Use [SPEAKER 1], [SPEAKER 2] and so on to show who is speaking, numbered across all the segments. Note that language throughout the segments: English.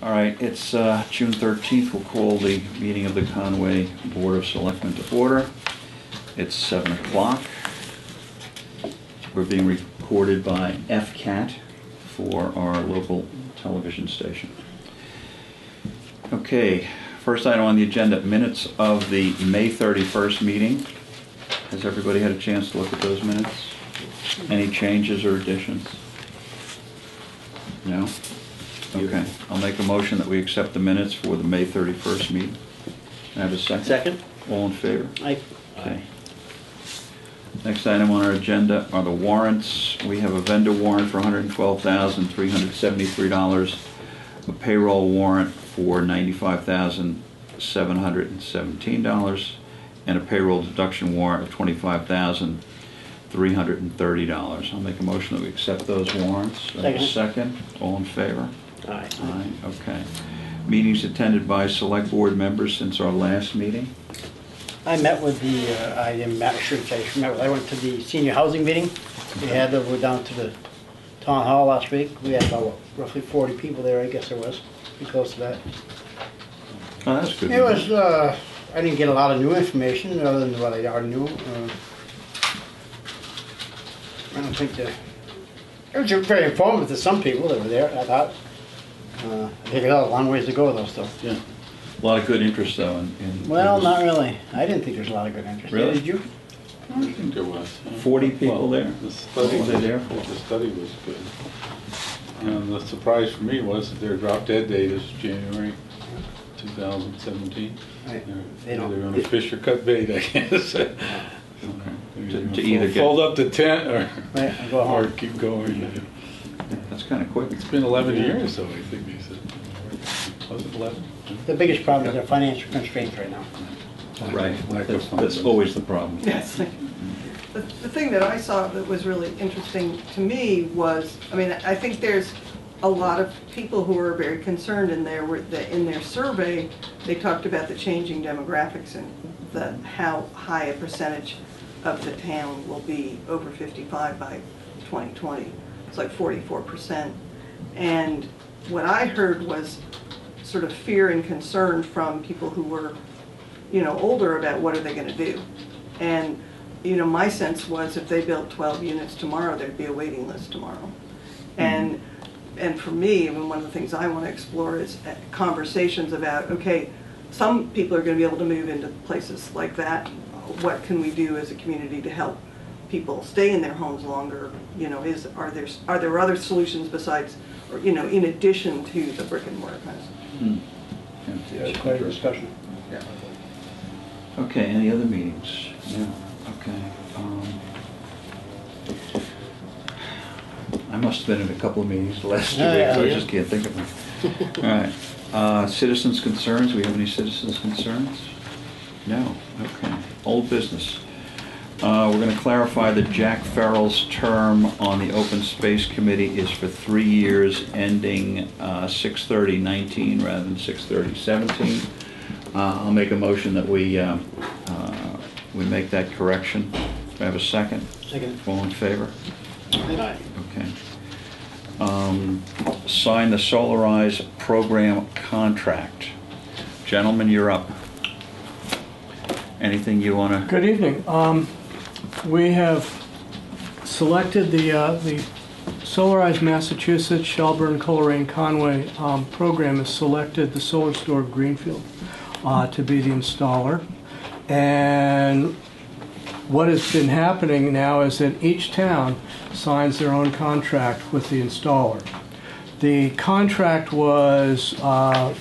[SPEAKER 1] All right, it's uh, June 13th. We'll call the meeting of the Conway Board of Selectmen to order. It's 7 o'clock. We're being recorded by FCAT for our local television station. Okay, first item on the agenda, minutes of the May 31st meeting. Has everybody had a chance to look at those minutes? Any changes or additions? No? Okay, I'll make a motion that we accept the minutes for the May 31st meeting. Can I have a second?
[SPEAKER 2] Second?
[SPEAKER 1] All in favor?
[SPEAKER 2] Aye.
[SPEAKER 1] Okay. Next item on our agenda are the warrants. We have a vendor warrant for $112,373, a payroll warrant for $95,717, and a payroll deduction warrant of $25,330. I'll make a motion that we accept those warrants. Do I have a
[SPEAKER 2] Second.
[SPEAKER 1] Second, all in favor?
[SPEAKER 2] Aye.
[SPEAKER 1] Aye, okay. Meetings attended by select board members since our last meeting?
[SPEAKER 2] I met with the, uh, I am not met- I should say, I with- I went to the senior housing meeting. We had, uh, we're down to the town hall last week. We had about roughly 40 people there, I guess there was, pretty close to that.
[SPEAKER 1] Oh, that's good.
[SPEAKER 2] It was, uh, I didn't get a lot of new information other than what I already knew. Uh, I don't think the, it was very informative to some people that were there, I thought. Uh, I think it had a long ways to go though still.
[SPEAKER 1] Yeah. A lot of good interest though in. in-
[SPEAKER 2] Well, not really. I didn't think there was a lot of good interest.
[SPEAKER 1] Really?
[SPEAKER 2] Did you?
[SPEAKER 3] I think there was.
[SPEAKER 1] 40 people
[SPEAKER 3] Well,
[SPEAKER 1] there?
[SPEAKER 3] The study,
[SPEAKER 1] What were they there for?
[SPEAKER 3] the study was good. And the surprise for me was that their drop dead date is January 2017.
[SPEAKER 2] Right.
[SPEAKER 3] They're
[SPEAKER 2] They don't-
[SPEAKER 3] They're gonna fish or cut bait, I guess.
[SPEAKER 1] Okay.
[SPEAKER 3] They're
[SPEAKER 1] To-
[SPEAKER 3] gonna
[SPEAKER 1] to either
[SPEAKER 3] fold-
[SPEAKER 1] get-
[SPEAKER 3] Fold up the tent or,
[SPEAKER 2] Right, and go
[SPEAKER 3] or
[SPEAKER 2] home.
[SPEAKER 3] keep going.
[SPEAKER 1] That's kind of quick.
[SPEAKER 3] It's been 11 years though, I think they said. Was it 11?
[SPEAKER 2] The biggest problem is our financial constraints right now.
[SPEAKER 1] Right.
[SPEAKER 3] Lack
[SPEAKER 1] That's, that's always the problem.
[SPEAKER 4] Yes. Mm-hmm. The the thing that I saw that was really interesting to me was, I mean, I think there's a lot of people who are very concerned in their, in their survey, they talked about the changing demographics and the, how high a percentage of the town will be over 55 by 2020. Like 44%. And what I heard was sort of fear and concern from people who were you know, older about what are they gonna do. And, you know, my sense was if they built twelve units tomorrow, there'd be a waiting list tomorrow. And, and for me, I mean, one of the things I wanna explore is uh, conversations about, okay, some people are gonna be able to move into places like that. What can we do as a community to help people stay in their homes longer? You know, is, are there, are there other solutions besides, or, you know, in addition to the brick and mortar kind of stuff?
[SPEAKER 1] Hmm.
[SPEAKER 2] It was quite a discussion.
[SPEAKER 1] Yeah. Okay, any other meetings? Yeah. okay. um, I must have been in a couple of meetings the last two
[SPEAKER 2] Yeah,
[SPEAKER 1] weeks,
[SPEAKER 2] yeah,
[SPEAKER 1] I
[SPEAKER 2] yeah.
[SPEAKER 1] just can't think of them. All right, uh, citizens' concerns, we have any citizens' concerns? No, okay. Old business. Uh, We're going to clarify that Jack Farrell's term on the Open Space Committee is for three years, ending uh, 6/30/19 rather than 6/30/17. Uh, I'll make a motion that we, uh, uh, we make that correction. Do I have a second?
[SPEAKER 2] Second.
[SPEAKER 1] All in favor?
[SPEAKER 2] Aye.
[SPEAKER 1] Okay. Um, Sign the Solarize Program Contract. Gentlemen, you're up. Anything you want to?
[SPEAKER 5] Good evening. Um, We have selected the, uh, the Solarize Massachusetts, Shelburne, Colrain, Conway um, program has selected the Solar Store of Greenfield uh, to be the installer. And what has been happening now is that each town signs their own contract with the installer. The contract was uh,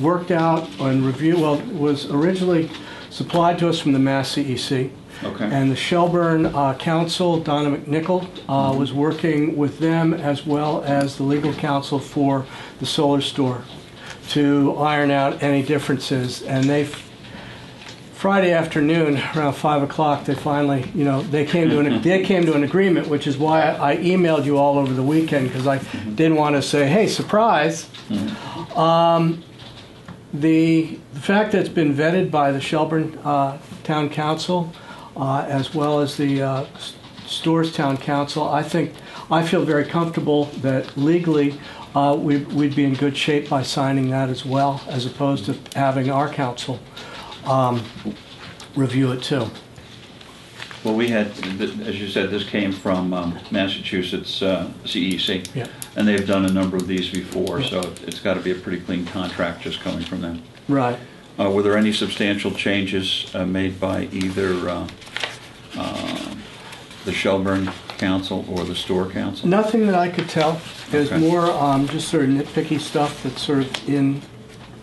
[SPEAKER 5] worked out and reviewed, well, was originally supplied to us from the Mass CEC.
[SPEAKER 1] Okay.
[SPEAKER 5] And the Shelburne uh, Counsel, Donna MacNicol, uh, was working with them as well as the legal counsel for the solar store to iron out any differences. And they, Friday afternoon, around 5 o'clock, they finally, you know, they came to an, they came to an agreement, which is why I emailed you all over the weekend, because I didn't want to say, hey, surprise. Um, The, the fact that it's been vetted by the Shelburne uh, Town Counsel, uh, as well as the uh, S- Stores Town Counsel, I think, I feel very comfortable that legally uh, we- we'd be in good shape by signing that as well, as opposed to having our counsel um, review it too.
[SPEAKER 1] Well, we had, as you said, this came from um, Massachusetts uh, CEC.
[SPEAKER 5] Yeah.
[SPEAKER 1] And they've done a number of these before, so it's got to be a pretty clean contract just coming from them.
[SPEAKER 5] Right.
[SPEAKER 1] Uh, Were there any substantial changes uh, made by either uh, uh, the Shelburne Counsel or the Store Counsel?
[SPEAKER 5] Nothing that I could tell. There's
[SPEAKER 1] Okay.
[SPEAKER 5] more um, just sort of nitpicky stuff that's sort of in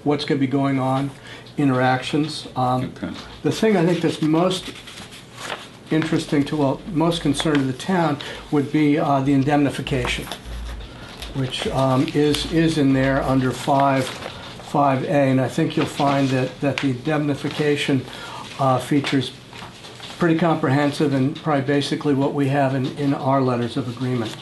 [SPEAKER 5] what's going to be going on, interactions. Um,
[SPEAKER 1] Okay.
[SPEAKER 5] The thing I think that's most interesting to, well, most concerned to the town would be uh, the indemnification, which um, is, is in there under 5, 5A, and I think you'll find that, that the indemnification uh, features pretty comprehensive and probably basically what we have in, in our letters of agreement.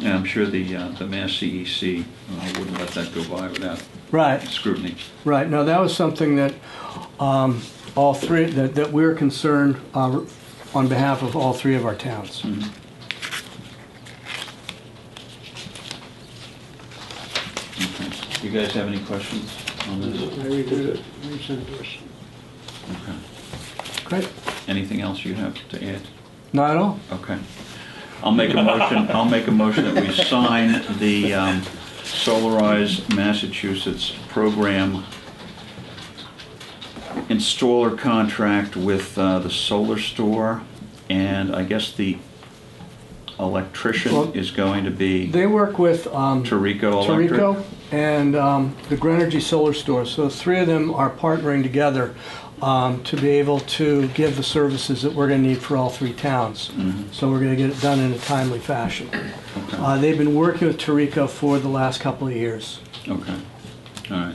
[SPEAKER 1] And I'm sure the, uh, the Mass CEC uh, wouldn't let that go by without
[SPEAKER 5] Right,
[SPEAKER 1] scrutiny.
[SPEAKER 5] right. No, that was something that um, all three, that, that we're concerned uh, on behalf of all three of our towns.
[SPEAKER 1] Okay. You guys have any questions on this?
[SPEAKER 2] I reviewed it, we sent us.
[SPEAKER 1] Okay.
[SPEAKER 5] Great.
[SPEAKER 1] Anything else you have to add?
[SPEAKER 5] Not at all.
[SPEAKER 1] Okay. I'll make a motion, I'll make a motion that we sign the um, Solarize Massachusetts program installer contract with uh, the solar store, and I guess the electrician
[SPEAKER 5] Well,
[SPEAKER 1] is going to be
[SPEAKER 5] They work with um,
[SPEAKER 1] Tarico Electric?
[SPEAKER 5] Torrico and um, the Grenergy Solar Store. So three of them are partnering together um, to be able to give the services that we're going to need for all three towns. So we're going to get it done in a timely fashion. Uh, They've been working with Torrico for the last couple of years.
[SPEAKER 1] Okay, all right.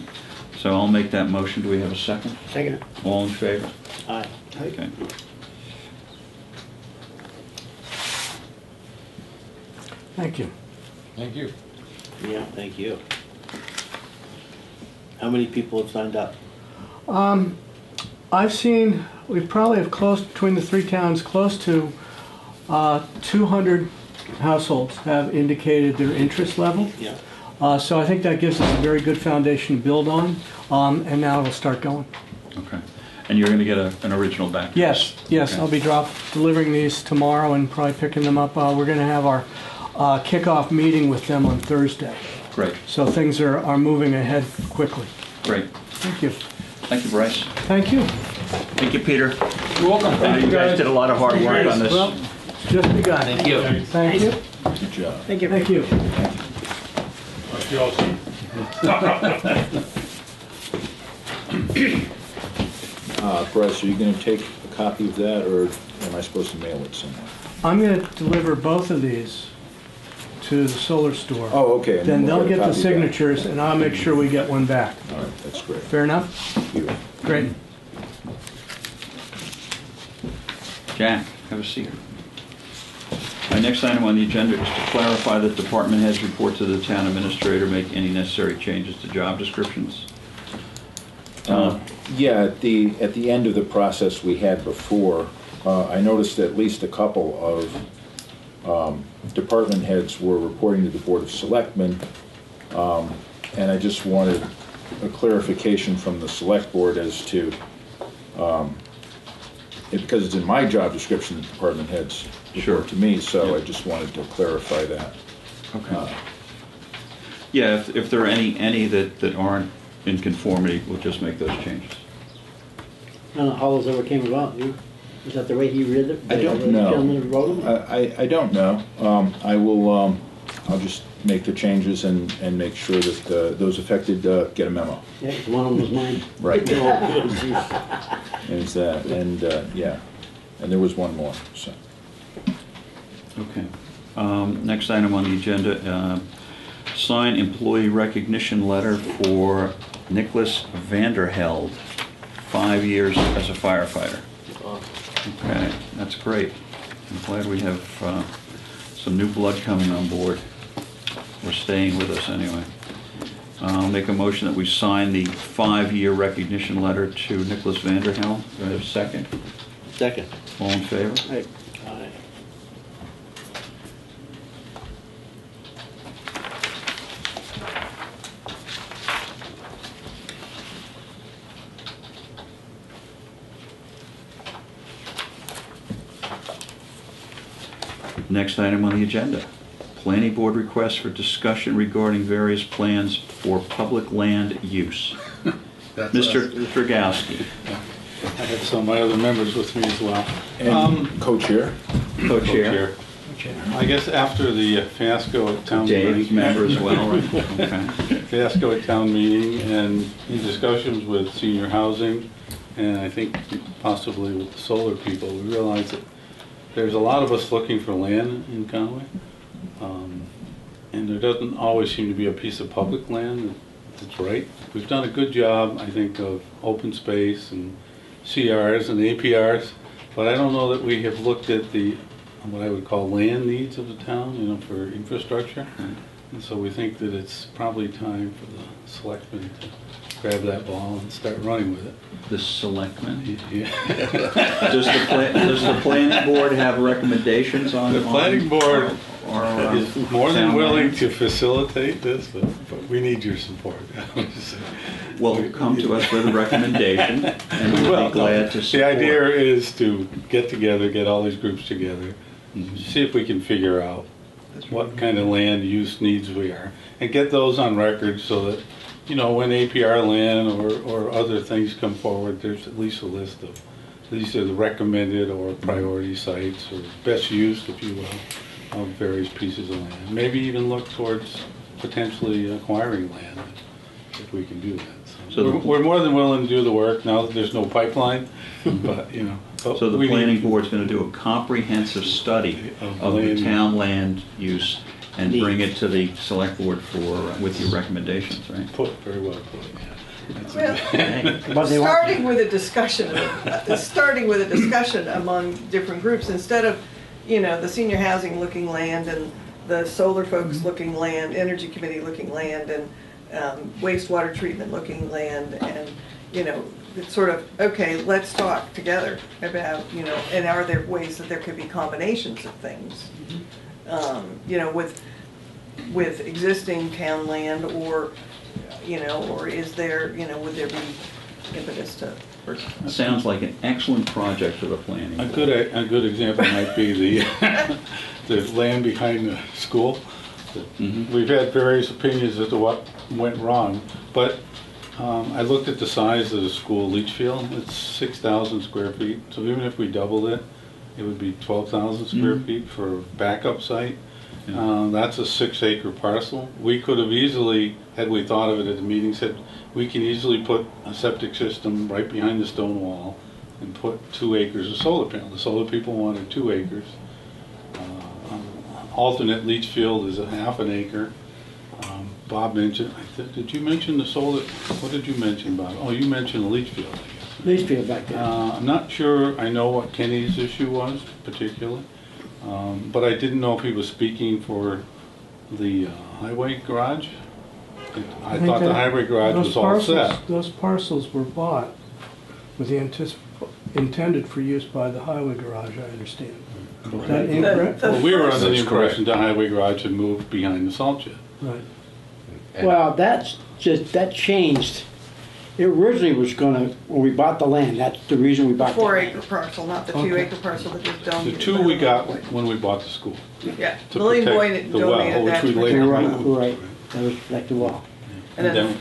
[SPEAKER 1] So I'll make that motion. Do we have a second?
[SPEAKER 2] Second,
[SPEAKER 1] All in favor?
[SPEAKER 2] aye.
[SPEAKER 1] Okay.
[SPEAKER 5] Thank you.
[SPEAKER 3] Thank you.
[SPEAKER 6] Yeah, thank you. How many people have signed up?
[SPEAKER 5] I've seen, we probably have close, between the three towns, close to uh, 200 households have indicated their interest level.
[SPEAKER 6] Yeah.
[SPEAKER 5] Uh, So I think that gives us a very good foundation to build on, um, and now it'll start going.
[SPEAKER 1] Okay. And you're going to get a- an original back?
[SPEAKER 5] Yes, yes,
[SPEAKER 1] Okay.
[SPEAKER 5] I'll be drop, delivering these tomorrow and probably picking them up. Uh, We're going to have our uh, kickoff meeting with them on Thursday.
[SPEAKER 1] Great,
[SPEAKER 5] So things are, are moving ahead quickly.
[SPEAKER 1] great.
[SPEAKER 5] Thank you.
[SPEAKER 1] Thank you, Bryce.
[SPEAKER 5] Thank you.
[SPEAKER 1] Thank you, Peter.
[SPEAKER 3] You're welcome.
[SPEAKER 1] Uh, You guys did a lot of hard work on this.
[SPEAKER 5] Well, just begun.
[SPEAKER 6] Thank you.
[SPEAKER 5] Thank you.
[SPEAKER 3] Good job.
[SPEAKER 2] Thank you.
[SPEAKER 5] Thank you.
[SPEAKER 7] Uh, Bryce, are you gonna take a copy of that, or am I supposed to mail it somewhere?
[SPEAKER 5] I'm going to deliver both of these to the solar store.
[SPEAKER 7] Oh, okay. and
[SPEAKER 5] Then
[SPEAKER 7] we'll
[SPEAKER 5] they'll
[SPEAKER 7] a
[SPEAKER 5] get the
[SPEAKER 7] copy back.
[SPEAKER 5] signatures, and I'll make sure we get one back.
[SPEAKER 7] All right, that's great.
[SPEAKER 5] Fair enough?
[SPEAKER 7] Thank you.
[SPEAKER 5] Great.
[SPEAKER 1] Jack, have a seat. My next item on the agenda is to clarify that department heads report to the town administrator, make any necessary changes to job descriptions.
[SPEAKER 7] Uh, Yeah, at the, at the end of the process we had before, uh, I noticed at least a couple of um, department heads were reporting to the Board of Selectmen, um, and I just wanted a clarification from the Select Board as to, um, it- because it's in my job description, the department heads
[SPEAKER 1] Sure.
[SPEAKER 7] report to me, so I just wanted to clarify that.
[SPEAKER 1] Okay. Yeah, if, if there are any, any that, that aren't in conformity, we'll just make those changes.
[SPEAKER 2] I don't know how those ever came about, you, is that the way he read it?
[SPEAKER 7] I don't know.
[SPEAKER 2] Gentleman wrote them?
[SPEAKER 7] I, I- I don't know. Um, I will, um, I'll just make the changes and, and make sure that uh, those affected uh, get a memo.
[SPEAKER 2] Yeah, 'cause one of them was mine.
[SPEAKER 7] Right.
[SPEAKER 2] Oh, geez.
[SPEAKER 7] Is that, and, uh, yeah, and there was one more, so.
[SPEAKER 1] Okay. Um, Next item on the agenda, uh, sign employee recognition letter for Nicholas Vanderheld, five years as a firefighter. Okay, that's great. I'm glad we have uh, some new blood coming on board. Or staying with us anyway. I'll make a motion that we sign the five-year recognition letter to Nicholas Vanderheld. Do I have a second?
[SPEAKER 6] Second.
[SPEAKER 1] All in favor?
[SPEAKER 6] Aye.
[SPEAKER 1] Next item on the agenda, planning board request for discussion regarding various plans for public land use.
[SPEAKER 3] That's
[SPEAKER 1] Mr.
[SPEAKER 3] us.
[SPEAKER 1] Dragowski,
[SPEAKER 3] I have some of my other members with me as well.
[SPEAKER 7] And um, co-chair?
[SPEAKER 1] co-chair.
[SPEAKER 3] I guess after the fiasco at town meeting.
[SPEAKER 1] Dave's member as well, right? Okay.
[SPEAKER 3] fiasco at town meeting and in discussions with senior housing, and I think possibly with the solar people, we realized that there's a lot of us looking for land in Conway. Um, And there doesn't always seem to be a piece of public land that's right. We've done a good job, I think, of open space and CRs and APRs, but I don't know that we have looked at the, what I would call land needs of the town, you know, for infrastructure. And so we think that it's probably time for the selectmen to grab that ball and start running with it.
[SPEAKER 1] The selectmen.
[SPEAKER 3] Yeah.
[SPEAKER 1] Does the, pla- does the planning board have recommendations on?
[SPEAKER 3] The planning board
[SPEAKER 1] Or, uh,
[SPEAKER 3] Is more than
[SPEAKER 1] town
[SPEAKER 3] willing to facilitate this, but, but we need your support. I'm.
[SPEAKER 1] Well, come to us with a recommendation, and we'll
[SPEAKER 3] Well,
[SPEAKER 1] be glad to support.
[SPEAKER 3] The idea is to get together, get all these groups together, see if we can figure out what kind of land use needs we are, and get those on record so that, you know, when APR land or, or other things come forward, there's at least a list of, these are the recommended or priority sites, or best use, if you will, of various pieces of land. Maybe even look towards potentially acquiring land, if we can do that.
[SPEAKER 1] So
[SPEAKER 3] we're, we're more than willing to do the work, now that there's no pipeline, but, you know. but
[SPEAKER 1] So the
[SPEAKER 3] we need-
[SPEAKER 1] planning board's gonna do a comprehensive study
[SPEAKER 3] Of
[SPEAKER 1] of the
[SPEAKER 3] land.
[SPEAKER 1] town land use and bring it to the select board for, with your recommendations, right?
[SPEAKER 3] Put, very well put, yeah. That's
[SPEAKER 4] Well,
[SPEAKER 2] But they want-
[SPEAKER 4] Starting with a discussion, uh, starting with a discussion among different groups, instead of, you know, the senior housing looking land and the solar folks looking land, energy committee looking land, and um, wastewater treatment looking land, and, you know, it's sort of, okay, let's talk together about, you know, and are there ways that there could be combinations of things? Um, You know, with, with existing town land, or, you know, or is there, you know, would there be impetus to?
[SPEAKER 1] Sounds like an excellent project for the planning.
[SPEAKER 3] A
[SPEAKER 1] board.
[SPEAKER 3] good, a good example might be the, the land behind the school.
[SPEAKER 1] Mhm.
[SPEAKER 3] We've had various opinions as to what went wrong, but um, I looked at the size of the school leach field, it's six thousand square feet, so even if we doubled it, it would be twelve thousand square
[SPEAKER 1] Mhm.
[SPEAKER 3] feet for a backup site. Uh, That's a six acre parcel. We could have easily, had we thought of it at the meeting, said, we can easily put a septic system right behind the stone wall and put two acres of solar panel. The solar people wanted two acres. Uh, um, Alternate leach field is a half an acre. Um, Bob mentioned, I thi- did you mention the solar, what did you mention, Bob? Oh, you mentioned the leach field.
[SPEAKER 2] Leach field back there.
[SPEAKER 3] Uh, I'm not sure, I know what Kenny's issue was particularly, um, but I didn't know if he was speaking for the uh, highway garage. I
[SPEAKER 5] think
[SPEAKER 3] thought the
[SPEAKER 5] that-
[SPEAKER 3] highway garage
[SPEAKER 5] those
[SPEAKER 3] was all
[SPEAKER 5] parcels-
[SPEAKER 3] set.
[SPEAKER 5] Those parcels were bought with the anticip, intended for use by the highway garage, I understand. Is that
[SPEAKER 4] The-
[SPEAKER 5] incorrect?
[SPEAKER 4] the
[SPEAKER 3] Well, we were under the
[SPEAKER 7] That's correct.
[SPEAKER 3] impression the highway garage had moved behind the salt shed.
[SPEAKER 5] Right.
[SPEAKER 2] Well, that's just, that changed. It originally was gonna, when we bought the land, that's the reason we bought the
[SPEAKER 4] Four
[SPEAKER 2] land.
[SPEAKER 4] acre parcel, not the two
[SPEAKER 5] Okay.
[SPEAKER 4] acre parcel that was
[SPEAKER 3] The
[SPEAKER 4] donated.
[SPEAKER 3] two we got
[SPEAKER 4] Boyd.
[SPEAKER 3] when we bought the school.
[SPEAKER 4] Yeah,
[SPEAKER 3] to
[SPEAKER 4] Lillian
[SPEAKER 3] protect
[SPEAKER 4] Boyd
[SPEAKER 3] the well,
[SPEAKER 4] donated
[SPEAKER 3] which
[SPEAKER 4] that
[SPEAKER 3] we
[SPEAKER 4] to
[SPEAKER 2] You're
[SPEAKER 4] protect
[SPEAKER 2] right,
[SPEAKER 4] the well.
[SPEAKER 2] right, that was like the wall.
[SPEAKER 4] And then,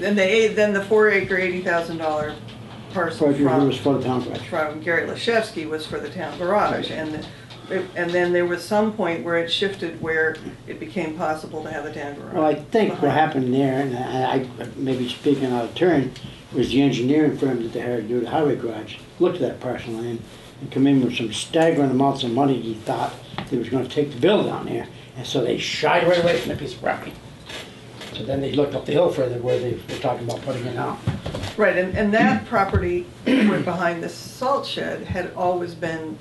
[SPEAKER 4] then the, eight- then the four acre, eighty thousand dollar parcel
[SPEAKER 2] Project
[SPEAKER 4] from,
[SPEAKER 2] was for the town garage.
[SPEAKER 4] from Gary Lashevsky was for the town garage. And, it- and then there was some point where it shifted where it became possible to have a town garage.
[SPEAKER 2] Well, I think what
[SPEAKER 4] behind.
[SPEAKER 2] happened there, and I, I maybe speaking out of turn, was the engineering firm that they hired to do the highway garage, looked at that parcel land and come in with some staggering amounts of money he thought they was gonna take the bill down there, and so they shied right away from the piece of property. So then they looked up the hill further where they were talking about putting it now.
[SPEAKER 4] Right, and, and that property behind the salt shed had always been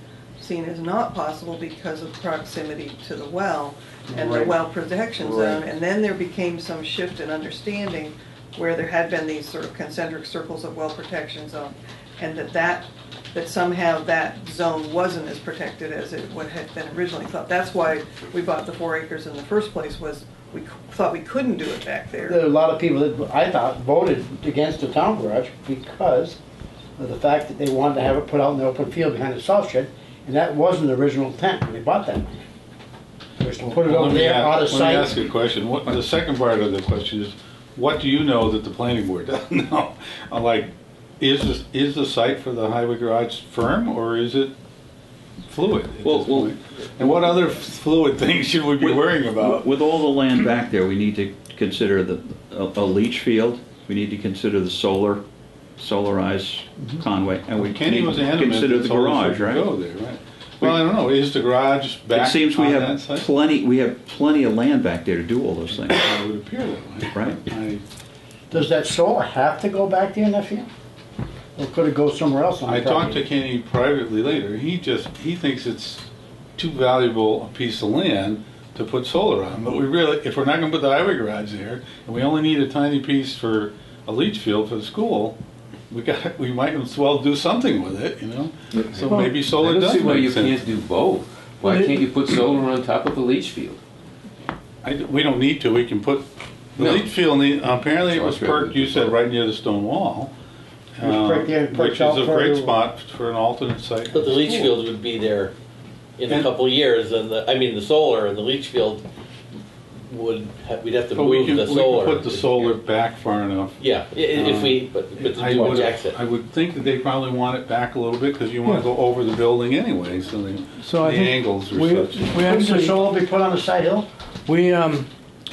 [SPEAKER 4] seen as not possible because of proximity to the well and the
[SPEAKER 2] Right.
[SPEAKER 4] well protection zone.
[SPEAKER 2] Right.
[SPEAKER 4] And then there became some shift in understanding where there had been these sort of concentric circles of well protection zone. And that that, that somehow that zone wasn't as protected as it would have been originally thought. That's why we bought the four acres in the first place, was we c- thought we couldn't do it back there.
[SPEAKER 2] There are a lot of people that, I thought, voted against the town garage because of the fact that they wanted to have it put out in the open field behind the salt shed, and that wasn't the original intent when they bought that land. was to put it
[SPEAKER 3] Well,
[SPEAKER 2] over
[SPEAKER 3] me
[SPEAKER 2] there
[SPEAKER 3] a-
[SPEAKER 2] out of
[SPEAKER 3] Let me ask
[SPEAKER 2] sight.
[SPEAKER 3] you a question. What, the second part of the question is, what do you know that the planning board doesn't know? Uh, Like, is this, is the site for the highway garage firm, or is it fluid at
[SPEAKER 1] Well,
[SPEAKER 3] this
[SPEAKER 1] well-
[SPEAKER 3] point? And what other fluid things should we be worrying about?
[SPEAKER 1] With all the land back there, we need to consider the, a a leach field, we need to consider the solar, solarize mm-hmm. Conway, and we
[SPEAKER 3] Kenny
[SPEAKER 1] need
[SPEAKER 3] was
[SPEAKER 1] to
[SPEAKER 3] adamant
[SPEAKER 1] consider
[SPEAKER 3] that
[SPEAKER 1] the
[SPEAKER 3] solar
[SPEAKER 1] garage,
[SPEAKER 3] should
[SPEAKER 1] right?
[SPEAKER 3] Go there, right? Well, I don't know, is the garage
[SPEAKER 1] It
[SPEAKER 3] back
[SPEAKER 1] seems we
[SPEAKER 3] on that
[SPEAKER 1] have plenty, we have plenty of land back there to do all those things.
[SPEAKER 3] It would appear that way.
[SPEAKER 1] Right.
[SPEAKER 3] I,
[SPEAKER 2] Does that solar have to go back there in that? Or could it go somewhere else on
[SPEAKER 3] I
[SPEAKER 2] the
[SPEAKER 3] talked to
[SPEAKER 2] property?
[SPEAKER 3] Kenny privately later, he just, he thinks it's too valuable a piece of land to put solar on, but we really, if we're not gonna put the highway garage there, and we only need a tiny piece for a leach field for the school, we got, we might as well do something with it, you know? So
[SPEAKER 5] Well,
[SPEAKER 3] maybe
[SPEAKER 8] I
[SPEAKER 3] solar
[SPEAKER 8] don't
[SPEAKER 3] does
[SPEAKER 8] see why you
[SPEAKER 3] sense.
[SPEAKER 8] can't do both. Why can't you put solar on top of a leach field?
[SPEAKER 3] I, we don't need to, we can put, the
[SPEAKER 8] No.
[SPEAKER 3] leach field, need- apparently it was
[SPEAKER 8] So
[SPEAKER 3] perked, you said, right near the stone wall.
[SPEAKER 2] It was perked there,
[SPEAKER 3] uh,
[SPEAKER 2] perked
[SPEAKER 3] Which is a great spot for an alternate site.
[SPEAKER 9] But the leach
[SPEAKER 3] school.
[SPEAKER 9] field would be there in a couple of years, and the, I mean, the solar and the leach field would, ha- we'd have to
[SPEAKER 3] But we
[SPEAKER 9] move
[SPEAKER 3] can,
[SPEAKER 9] the
[SPEAKER 3] we can
[SPEAKER 9] solar.
[SPEAKER 3] put the solar back far enough.
[SPEAKER 9] Yeah, i- i- if we, but, but to
[SPEAKER 3] I
[SPEAKER 9] do
[SPEAKER 3] would,
[SPEAKER 9] inject it.
[SPEAKER 3] I would think that they probably want it back a little bit, because you wanna go over the building anyway, so the,
[SPEAKER 5] So I think
[SPEAKER 3] angles are
[SPEAKER 5] we,
[SPEAKER 3] such.
[SPEAKER 5] we
[SPEAKER 2] Couldn't the
[SPEAKER 5] actually,
[SPEAKER 2] solar be put on the side hill?
[SPEAKER 5] we, um,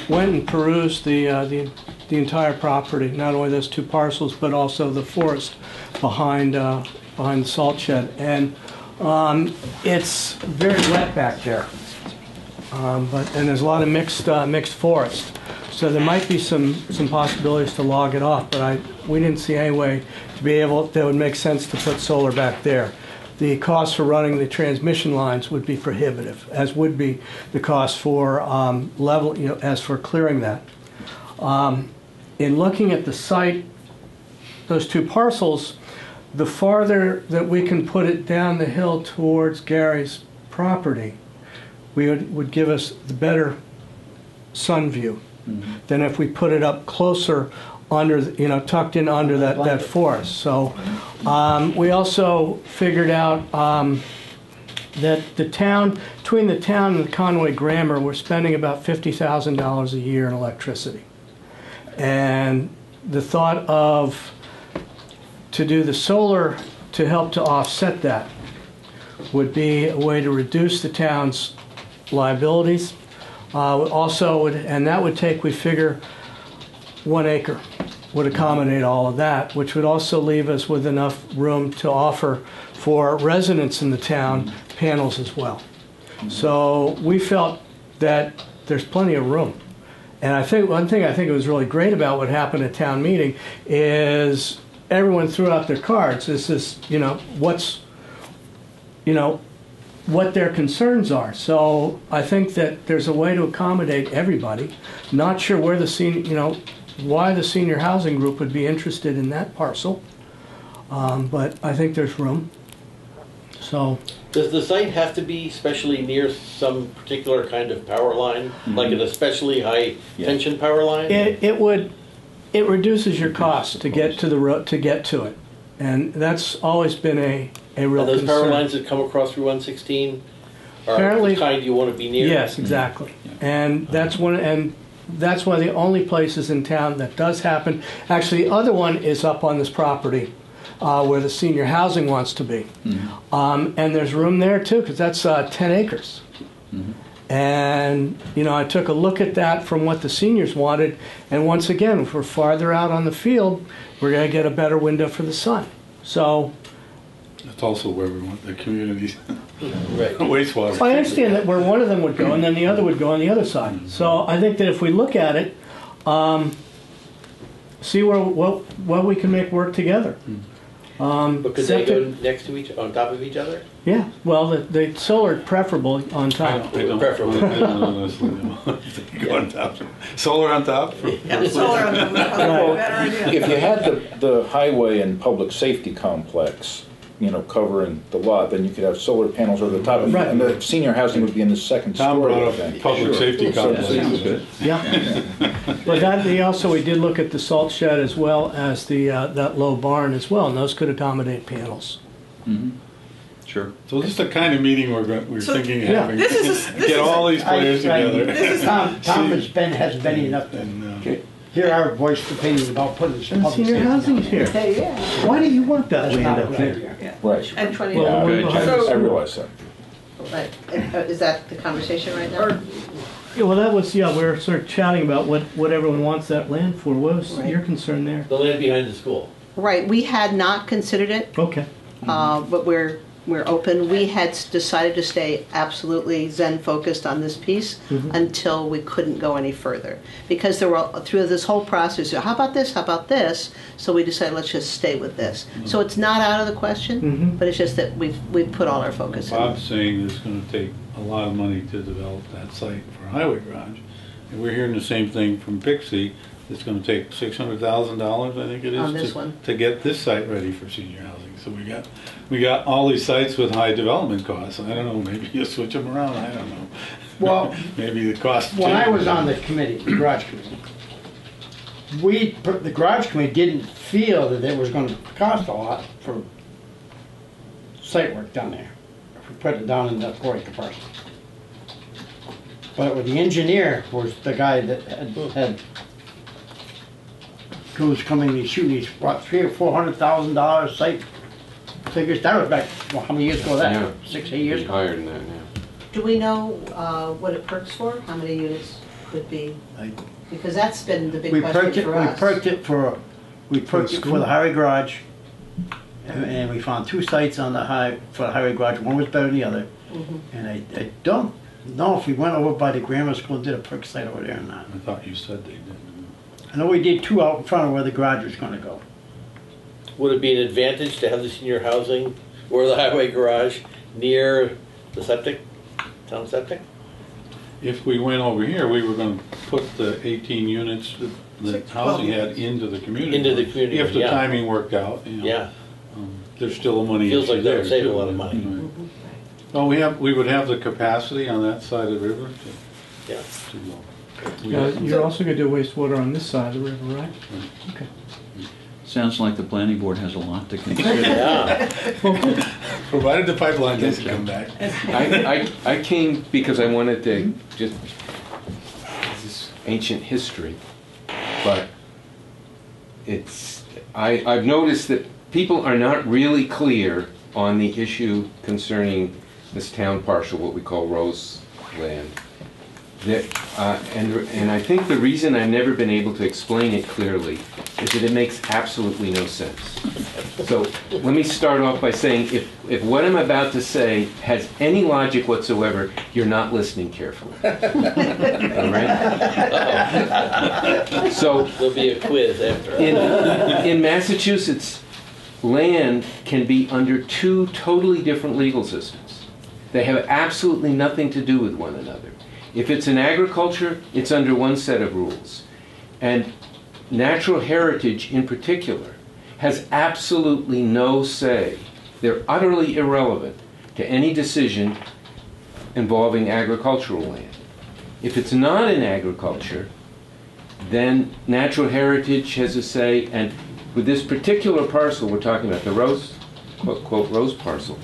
[SPEAKER 5] went and perused the, uh, the, the entire property, not only those two parcels, but also the forest behind, uh, behind the salt shed. And, um, it's very wet back there. Um, but, and there's a lot of mixed, uh, mixed forest. So there might be some, some possibilities to log it off, but I, we didn't see any way to be able, that would make sense to put solar back there. The cost for running the transmission lines would be prohibitive, as would be the cost for, um, level, you know, as for clearing that. Um, in looking at the site, those two parcels, the farther that we can put it down the hill towards Gary's property, we would, would give us the better sun view than if we put it up closer under, you know, tucked in under that, that forest. So, um, we also figured out, um, that the town, between the town and Conway Grammar, we're spending about fifty thousand dollars a year in electricity. And the thought of, to do the solar to help to offset that would be a way to reduce the town's liabilities. Uh, Also, would- and that would take, we figure, one acre would accommodate all of that, which would also leave us with enough room to offer for residents in the town panels as well. So we felt that there's plenty of room. And I think, one thing I think was really great about what happened at town meeting is everyone threw out their cards. This is, you know, what's, you know, what their concerns are. So I think that there's a way to accommodate everybody. Not sure where the senior, you know, why the senior housing group would be interested in that parcel. Um, but I think there's room. So,
[SPEAKER 9] Does the site have to be especially near some particular kind of power line, like an especially high
[SPEAKER 1] Yeah.
[SPEAKER 9] tension power line?
[SPEAKER 5] It, it would, it reduces your cost to get to the road, to get to it. And that's always been a, a real
[SPEAKER 9] And those power
[SPEAKER 5] concern.
[SPEAKER 9] lines that come across Route 116 are
[SPEAKER 5] Apparently-
[SPEAKER 9] the kind you want to be near?
[SPEAKER 5] Yes, exactly. And that's one, and that's one of the only places in town that does happen. Actually, the other one is up on this property uh, where the senior housing wants to be. Um, and there's room there too, because that's uh, 10 acres. And, you know, I took a look at that from what the seniors wanted. And once again, if we're farther out on the field, we're going to get a better window for the sun. So
[SPEAKER 3] That's also where we want the communities
[SPEAKER 9] Right.
[SPEAKER 3] wastewater.
[SPEAKER 5] I understand that where one of them would go and then the other would go on the other side. So I think that if we look at it, um, see where, what, what we can make work together. Um,
[SPEAKER 9] But could they go
[SPEAKER 5] septic-
[SPEAKER 9] next to each, on top of each other?
[SPEAKER 5] Yeah, well, the, the solar preferable on top.
[SPEAKER 3] don't, I don't,
[SPEAKER 9] Preferably.
[SPEAKER 3] I don't honestly know. Go on top. Solar on top?
[SPEAKER 4] Yeah, solar on the, would probably be a better idea.
[SPEAKER 7] If you had the, the highway and public safety complex, you know, covering the lot, then you could have solar panels over the top.
[SPEAKER 5] Right.
[SPEAKER 7] And the senior housing would be in the second
[SPEAKER 3] Tom
[SPEAKER 7] story,
[SPEAKER 3] brought
[SPEAKER 7] I
[SPEAKER 3] up
[SPEAKER 7] think.
[SPEAKER 3] public safety
[SPEAKER 1] Sounds
[SPEAKER 3] complex.
[SPEAKER 1] good.
[SPEAKER 5] Yeah. But that, they also, we did look at the salt shed as well as the, uh, that low barn as well, and those could accommodate panels.
[SPEAKER 1] Sure.
[SPEAKER 3] So this is the kind of meeting we're, go- we're
[SPEAKER 4] So-
[SPEAKER 3] thinking of
[SPEAKER 2] Yeah.
[SPEAKER 3] having.
[SPEAKER 4] This is a- this
[SPEAKER 3] Get
[SPEAKER 4] is-
[SPEAKER 3] all these players
[SPEAKER 2] I- I-
[SPEAKER 3] together.
[SPEAKER 4] This is-
[SPEAKER 2] Tom, Tom has been, has been enough to
[SPEAKER 3] And, uh,
[SPEAKER 8] Okay.
[SPEAKER 2] hear our voice opinion about putting this
[SPEAKER 5] And
[SPEAKER 2] public
[SPEAKER 5] senior
[SPEAKER 2] safety
[SPEAKER 5] housing's here.
[SPEAKER 2] Hey, yeah.
[SPEAKER 5] Why do you want that
[SPEAKER 2] That's
[SPEAKER 5] land
[SPEAKER 2] not a
[SPEAKER 5] up
[SPEAKER 2] good
[SPEAKER 5] there?
[SPEAKER 2] idea.
[SPEAKER 7] Right.
[SPEAKER 10] And 20,
[SPEAKER 5] Well,
[SPEAKER 7] Yeah,
[SPEAKER 5] we're
[SPEAKER 7] I-
[SPEAKER 5] behind
[SPEAKER 7] I
[SPEAKER 5] the
[SPEAKER 7] I
[SPEAKER 5] school.
[SPEAKER 7] realize that.
[SPEAKER 10] right, Uh, is that the conversation right now?
[SPEAKER 4] Or-
[SPEAKER 5] Yeah, well, that was, yeah, we were sort of chatting about what, what everyone wants that land for. What was
[SPEAKER 10] Right.
[SPEAKER 5] your concern there?
[SPEAKER 9] The land behind the school.
[SPEAKER 10] Right, we had not considered it,
[SPEAKER 5] Okay.
[SPEAKER 10] uh, but we're, we're open. We had s- decided to stay absolutely Zen-focused on this piece until we couldn't go any further. Because there were, through this whole process, how about this, how about this? So we decided, let's just stay with this. So it's not out of the question,
[SPEAKER 5] Mhm.
[SPEAKER 10] but it's just that we've, we've put all our focus in.
[SPEAKER 3] Bob's saying it's gonna take a lot of money to develop that site for a highway garage. And we're hearing the same thing from Pixie, it's gonna take six hundred thousand dollars, I think it is.
[SPEAKER 10] On this
[SPEAKER 3] to-
[SPEAKER 10] one.
[SPEAKER 3] To get this site ready for senior housing. So we got, we got all these sites with high development costs. I don't know, maybe you switch them around, I don't know.
[SPEAKER 2] Well,
[SPEAKER 3] Maybe the cost.
[SPEAKER 2] When I was on the committee, the garage committee, we, the garage committee didn't feel that it was gonna cost a lot for site work down there. If we put it down in the Orica parcel. But with the engineer was the guy that had, had who was coming and shooting these, what, three or four hundred thousand dollars site figures, that was back, well, how many years ago
[SPEAKER 8] Yeah.
[SPEAKER 2] that? Six, eight years ago?
[SPEAKER 8] Higher than that now.
[SPEAKER 10] Do we know uh, what it perks for? How many units could be?
[SPEAKER 2] I-
[SPEAKER 10] Because that's been the big
[SPEAKER 2] We perked
[SPEAKER 10] question
[SPEAKER 2] it,
[SPEAKER 10] for
[SPEAKER 2] we
[SPEAKER 10] us.
[SPEAKER 2] perked it for, we perked it for the highway garage. And, and we found two sites on the high, for the highway garage, one was better than the other.
[SPEAKER 10] Mhm.
[SPEAKER 2] And I, I don't know if we went over by the grammar school, and did a perk site over there or not.
[SPEAKER 3] I thought you said they did.
[SPEAKER 2] I know we did two out in front of where the garage was gonna go.
[SPEAKER 9] Would it be an advantage to have the senior housing or the highway garage near the septic, town septic?
[SPEAKER 3] If we went over here, we were gonna put the eighteen units that- that
[SPEAKER 4] Six, twelve
[SPEAKER 3] housing had into the community.
[SPEAKER 9] Into the community
[SPEAKER 3] If the
[SPEAKER 9] yeah.
[SPEAKER 3] timing worked out, you know.
[SPEAKER 9] Yeah,
[SPEAKER 3] Um, There's still a money
[SPEAKER 9] Feels
[SPEAKER 3] issue
[SPEAKER 9] like that would
[SPEAKER 3] there,
[SPEAKER 9] save a
[SPEAKER 3] too.
[SPEAKER 9] lot of money.
[SPEAKER 3] Right. Well, we have, we would have the capacity on that side of the river to,
[SPEAKER 9] yeah.
[SPEAKER 3] to, uh, we-
[SPEAKER 5] Uh, You're also gonna do wastewater on this side of the river, right? Okay.
[SPEAKER 1] Sounds like the planning board has a lot to consider.
[SPEAKER 9] Yeah,
[SPEAKER 3] provided the pipeline doesn't come back.
[SPEAKER 8] I, I, I came because I wanted to just, this is ancient history, but it's, I, I've noticed that people are not really clear on the issue concerning this town parcel, what we call Rose Land. Uh, and, and I think the reason I've never been able to explain it clearly is that it makes absolutely no sense. So let me start off by saying if, if what I'm about to say has any logic whatsoever, you're not listening carefully. All right? So
[SPEAKER 9] there'll be a quiz after.
[SPEAKER 8] in, in Massachusetts, land can be under two totally different legal systems. They have absolutely nothing to do with one another. If it's in agriculture, it's under one set of rules. And natural heritage in particular has absolutely no say. They're utterly irrelevant to any decision involving agricultural land. If it's not in agriculture, then natural heritage has a say, and with this particular parcel we're talking about, the Rose, quote, quote, Rose parcel,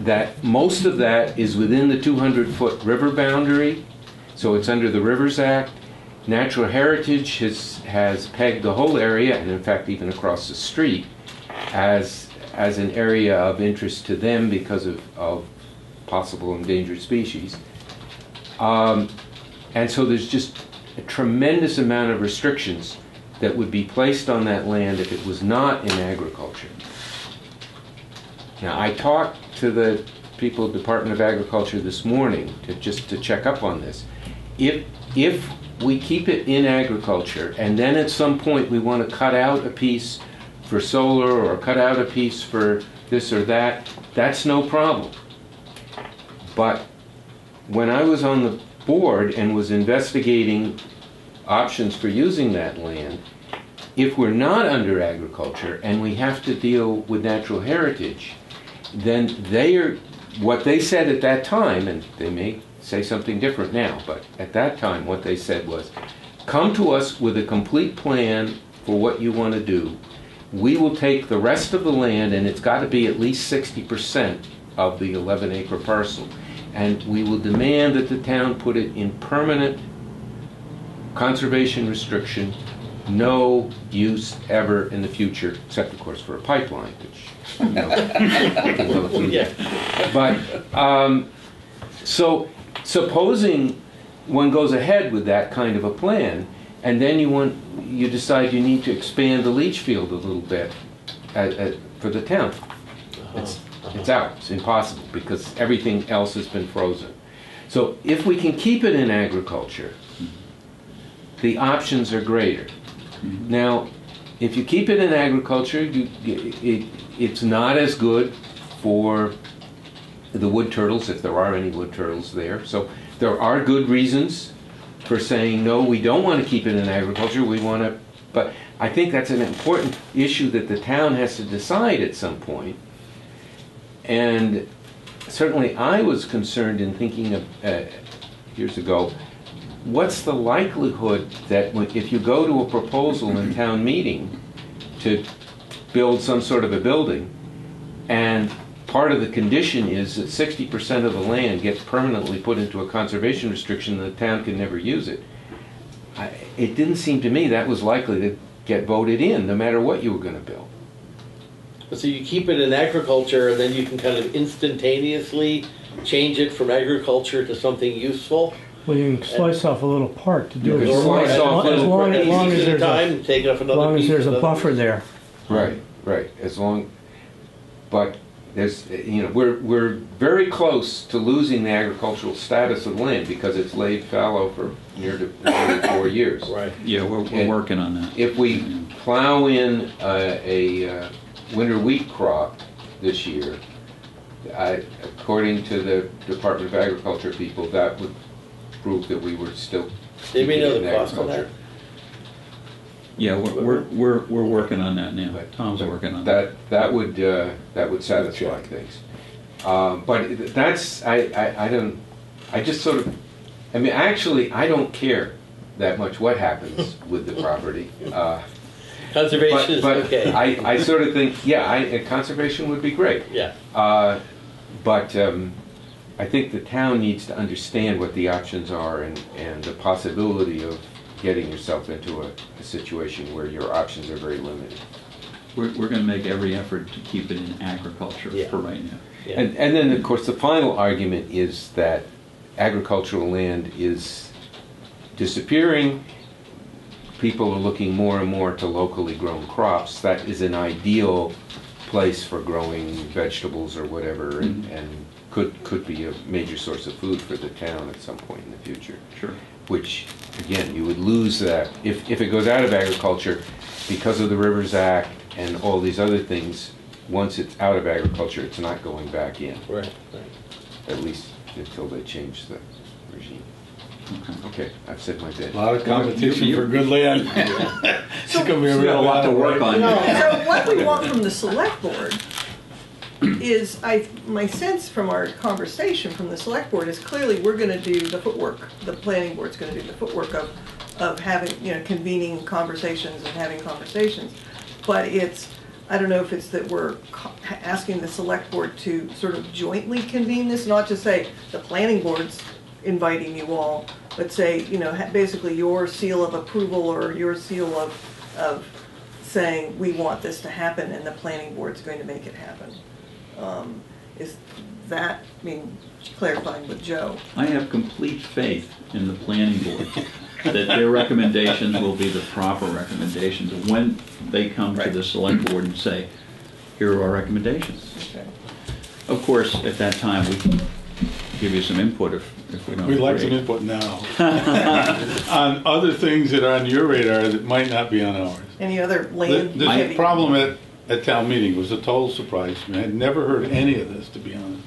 [SPEAKER 8] that most of that is within the 200-foot river boundary, so it's under the Rivers Act. Natural Heritage has, has pegged the whole area, and in fact even across the street, as, as an area of interest to them because of, of possible endangered species. Um, and so there's just a tremendous amount of restrictions that would be placed on that land if it was not in agriculture. Now, I talked to the people at the Department of Agriculture this morning to just to check up on this. If if we keep it in agriculture and then at some point we want to cut out a piece for solar or cut out a piece for this or that, that's no problem. But when I was on the board and was investigating options for using that land, if we're not under agriculture and we have to deal with natural heritage, then they are, what they said at that time, and they may say something different now, but at that time, what they said was, come to us with a complete plan for what you want to do, we will take the rest of the land, and it's got to be at least 60% of the 11 acre parcel, and we will demand that the town put it in permanent conservation restriction, no use ever in the future, except of course for a pipeline, which, you know, we can go through.
[SPEAKER 9] Yeah.
[SPEAKER 8] But, um, so, supposing one goes ahead with that kind of a plan, and then you want, you decide you need to expand the leach field a little bit at, at, for the town. It's, it's out, it's impossible, because everything else has been frozen. So if we can keep it in agriculture, the options are greater. Now, if you keep it in agriculture, you, it, it's not as good for the wood turtles, if there are any wood turtles there. So there are good reasons for saying, no, we don't want to keep it in agriculture, we want to, but I think that's an important issue that the town has to decide at some point. And certainly I was concerned in thinking of, uh, years ago, what's the likelihood that if you go to a proposal in town meeting to build some sort of a building, and part of the condition is that sixty percent of the land gets permanently put into a conservation restriction and the town can never use it. I- It didn't seem to me that was likely to get voted in, no matter what you were gonna build.
[SPEAKER 9] So you keep it in agriculture, and then you can kind of instantaneously change it from agriculture to something useful.
[SPEAKER 5] Well, you can slice off a little part to do it.
[SPEAKER 8] can
[SPEAKER 5] As long- as long- as long, as long as
[SPEAKER 9] Piece at a
[SPEAKER 5] there's a,
[SPEAKER 9] take off another
[SPEAKER 5] long as there's a buffer
[SPEAKER 9] piece.
[SPEAKER 5] there.
[SPEAKER 8] Right, right, as long, but there's, you know, we're, we're very close to losing the agricultural status of land because it's laid fallow for near to nearly four years.
[SPEAKER 9] Right.
[SPEAKER 1] Yeah, we're, we're
[SPEAKER 8] And-
[SPEAKER 1] working on that.
[SPEAKER 8] If we plow in uh, a uh, winter wheat crop this year, I- according to the Department of Agriculture people, that would prove that we were still
[SPEAKER 9] They may know the
[SPEAKER 8] in
[SPEAKER 9] cost of that.
[SPEAKER 8] Agriculture.
[SPEAKER 1] Yeah, we're, we're, we're, we're working on that now.
[SPEAKER 8] But-
[SPEAKER 1] Tom's
[SPEAKER 8] but
[SPEAKER 1] working on that.
[SPEAKER 8] That, that would, uh, that would satisfy things. Um, But that's, I, I, I don't, I just sort of, I mean, actually, I don't care that much what happens with the property. Uh,
[SPEAKER 9] Conservation
[SPEAKER 8] But,
[SPEAKER 9] is
[SPEAKER 8] but
[SPEAKER 9] okay.
[SPEAKER 8] I, I sort of think, yeah, I, uh, conservation would be great.
[SPEAKER 9] Yeah.
[SPEAKER 8] Uh, But um, I think the town needs to understand what the options are and, and the possibility of getting yourself into a, a situation where your options are very limited.
[SPEAKER 1] We're, we're gonna make every effort to keep it in agriculture
[SPEAKER 9] Yeah.
[SPEAKER 1] for right now.
[SPEAKER 9] Yeah.
[SPEAKER 8] And, and then, of course, the final argument is that agricultural land is disappearing. People are looking more and more to locally grown crops. That is an ideal place for growing vegetables or whatever, and, mm-hmm. and could, could be a major source of food for the town at some point in the future.
[SPEAKER 1] Sure.
[SPEAKER 8] Which, again, you would lose that, if, if it goes out of agriculture, because of the Rivers Act and all these other things, once it's out of agriculture, it's not going back in,
[SPEAKER 9] Right, right.
[SPEAKER 8] at least until they change the regime.
[SPEAKER 1] Okay.
[SPEAKER 8] Okay, I've said my bit.
[SPEAKER 3] A lot of competition for good land. It's gonna be a real
[SPEAKER 1] lot to work on.
[SPEAKER 4] So what we want from the select board is, I, my sense from our conversation from the select board is clearly we're gonna do the footwork. The planning board's gonna do the footwork of, of having, you know, convening conversations and having conversations. But it's, I don't know if it's that we're asking the select board to sort of jointly convene this, not to say the planning board's inviting you all, but say, you know, basically your seal of approval or your seal of, of saying, we want this to happen and the planning board's going to make it happen. Um, Is that, I mean, clarifying with Joe,
[SPEAKER 1] I have complete faith in the planning board that their recommendations will be the proper recommendations when they come to the select board and say, here are our recommendations.
[SPEAKER 4] okay.
[SPEAKER 1] Of course, at that time, we can give you some input if, if we don't
[SPEAKER 3] We'd like
[SPEAKER 1] agree.
[SPEAKER 3] some input now. On other things that are on your radar that might not be on ours.
[SPEAKER 4] Any other
[SPEAKER 3] The,
[SPEAKER 4] land?
[SPEAKER 3] the
[SPEAKER 4] heavy-
[SPEAKER 3] problem at, at town meeting was a total surprise to me. I'd never heard any of this, to be honest.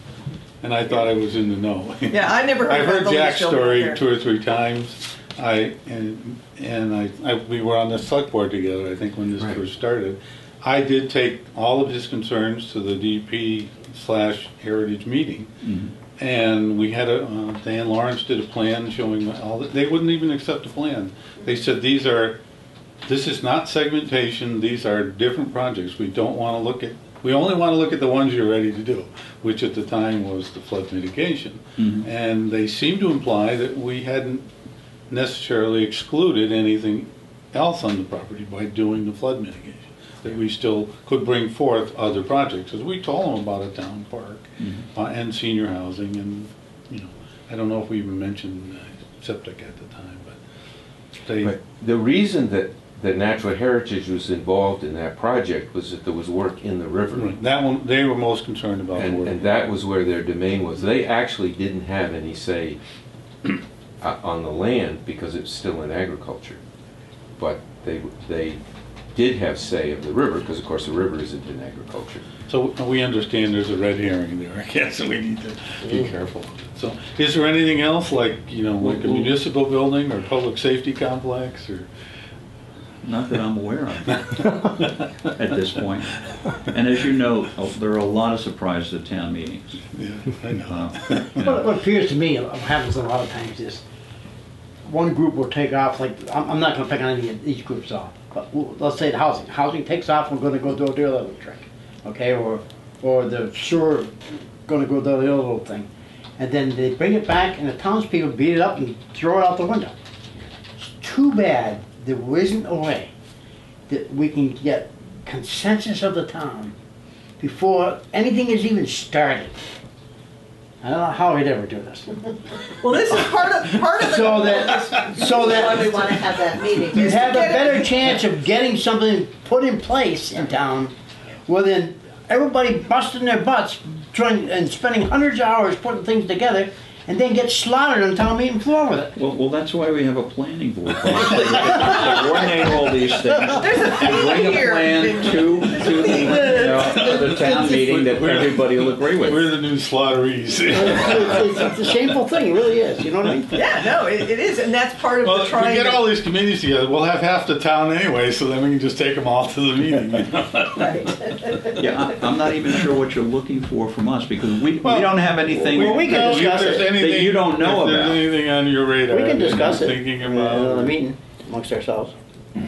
[SPEAKER 3] And I thought I was in the know.
[SPEAKER 4] Yeah, I never heard
[SPEAKER 3] I've
[SPEAKER 4] about
[SPEAKER 3] heard
[SPEAKER 4] the
[SPEAKER 3] Jack's
[SPEAKER 4] leach field
[SPEAKER 3] story
[SPEAKER 4] there.
[SPEAKER 3] two or three times. I, and, and I, I, we were on the select board together, I think, when this
[SPEAKER 8] Right.
[SPEAKER 3] first started. I did take all of his concerns to the DP slash heritage meeting.
[SPEAKER 1] Mhm.
[SPEAKER 3] And we had a, uh, Dan Lawrence did a plan showing all, that they wouldn't even accept a plan. They said, these are This is not segmentation, these are different projects. We don't want to look at, we only want to look at the ones you're ready to do, which at the time was the flood mitigation.
[SPEAKER 1] Mhm.
[SPEAKER 3] And they seem to imply that we hadn't necessarily excluded anything else on the property by doing the flood mitigation. That we still could bring forth other projects, as we told them about a town park
[SPEAKER 1] Mhm.
[SPEAKER 3] uh, and senior housing and, you know, I don't know if we even mentioned uh, septic at the time, but they,
[SPEAKER 8] But the reason that, that Natural Heritage was involved in that project was that there was work in the river.
[SPEAKER 3] Right, that one, they were most concerned about
[SPEAKER 8] And, and that was where their domain was. They actually didn't have any say uh, on the land because it's still in agriculture. But they, they did have say of the river, because of course the river isn't in agriculture.
[SPEAKER 3] So we understand there's a red herring there, I guess, and we need to be careful. So, is there anything else, like, you know, like a municipal building or public safety complex, or?
[SPEAKER 1] Not that I'm aware of at this point. And as you know, there are a lot of surprises at town meetings.
[SPEAKER 3] Yeah, I know.
[SPEAKER 1] Uh, you
[SPEAKER 2] What,
[SPEAKER 1] know.
[SPEAKER 2] what appears to me, happens a lot of times is, one group will take off, like, I'm, I'm not gonna pick on any of these groups off, but let's say the housing, housing takes off, we're gonna go do their little trick, okay, or, or the sewer, gonna go do their little thing. And then they bring it back and the townspeople beat it up and throw it out the window. It's too bad there isn't a way that we can get consensus of the town before anything is even started. I don't know how we'd ever do this.
[SPEAKER 4] Well, this is part of, part of the.
[SPEAKER 2] So that, so
[SPEAKER 10] Why we want to have that meeting.
[SPEAKER 2] you have a better chance of getting something put in place in town, where then everybody busting their butts, trying, and spending hundreds of hours putting things together, and then get slaughtered on town meeting floor with it.
[SPEAKER 1] Well, well, that's why we have a planning board. Bob, to Coordinate all these things.
[SPEAKER 4] There's a
[SPEAKER 1] And bring
[SPEAKER 4] theme
[SPEAKER 1] a plan to, to the, you know, the town meeting that everybody will agree with.
[SPEAKER 3] We're the new slaughteries.
[SPEAKER 2] It's, it's, it's a shameful thing, it really is, you know what I mean?
[SPEAKER 4] Yeah, no, it, it is, and that's part of
[SPEAKER 3] Well,
[SPEAKER 4] the
[SPEAKER 3] if we get all these committees together, we'll have half the town anyway, so then we can just take them all to the meeting. you know?
[SPEAKER 1] Yeah, I- I'm not even sure what you're looking for from us, because we, we don't have anything
[SPEAKER 2] well, we can
[SPEAKER 3] No,
[SPEAKER 2] discuss it.
[SPEAKER 3] Anything-
[SPEAKER 1] that you don't know
[SPEAKER 3] If there's
[SPEAKER 1] about.
[SPEAKER 3] anything on your radar.
[SPEAKER 2] We can
[SPEAKER 3] that you're
[SPEAKER 2] discuss it,
[SPEAKER 3] Thinking
[SPEAKER 2] uh, at a meeting amongst ourselves,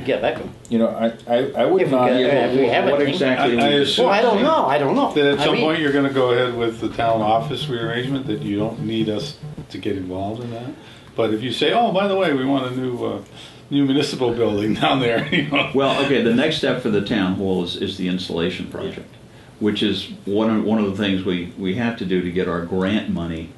[SPEAKER 2] get back to them.
[SPEAKER 7] You know, I, I, I would
[SPEAKER 2] If we
[SPEAKER 7] not,
[SPEAKER 2] get-
[SPEAKER 1] Yeah,
[SPEAKER 2] if we have
[SPEAKER 1] What
[SPEAKER 2] anything.
[SPEAKER 1] exactly do
[SPEAKER 3] I- I
[SPEAKER 1] we
[SPEAKER 3] assume-
[SPEAKER 2] Well, I don't know, I don't know.
[SPEAKER 3] That at
[SPEAKER 2] I
[SPEAKER 3] some
[SPEAKER 2] mean-
[SPEAKER 3] point, you're gonna go ahead with the town office rearrangement, that you don't need us to get involved in that. But if you say, oh, by the way, we want a new, uh, new municipal building down there, you know.
[SPEAKER 1] Well, okay, the next step for the town hall is, is the installation project, which is one of, one of the things we, we have to do to get our grant money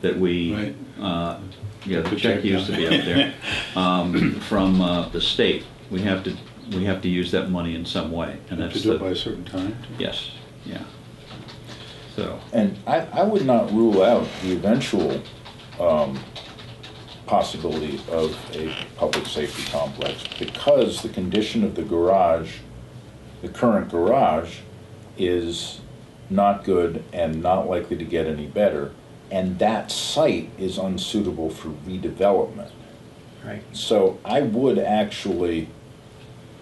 [SPEAKER 1] that we,
[SPEAKER 3] Right.
[SPEAKER 1] uh, yeah, the
[SPEAKER 3] Good
[SPEAKER 1] check
[SPEAKER 3] check,
[SPEAKER 1] used to be
[SPEAKER 3] yeah.
[SPEAKER 1] up there, um, from, uh, the state. We have to, we have to use that money in some way, and
[SPEAKER 3] To
[SPEAKER 1] that's
[SPEAKER 3] do it by
[SPEAKER 1] the,
[SPEAKER 3] a certain time.
[SPEAKER 1] yes, yeah. So,
[SPEAKER 7] and I, I would not rule out the eventual, um, possibility of a public safety complex because the condition of the garage, the current garage, is not good and not likely to get any better. And that site is unsuitable for redevelopment.
[SPEAKER 2] Right.
[SPEAKER 7] So I would actually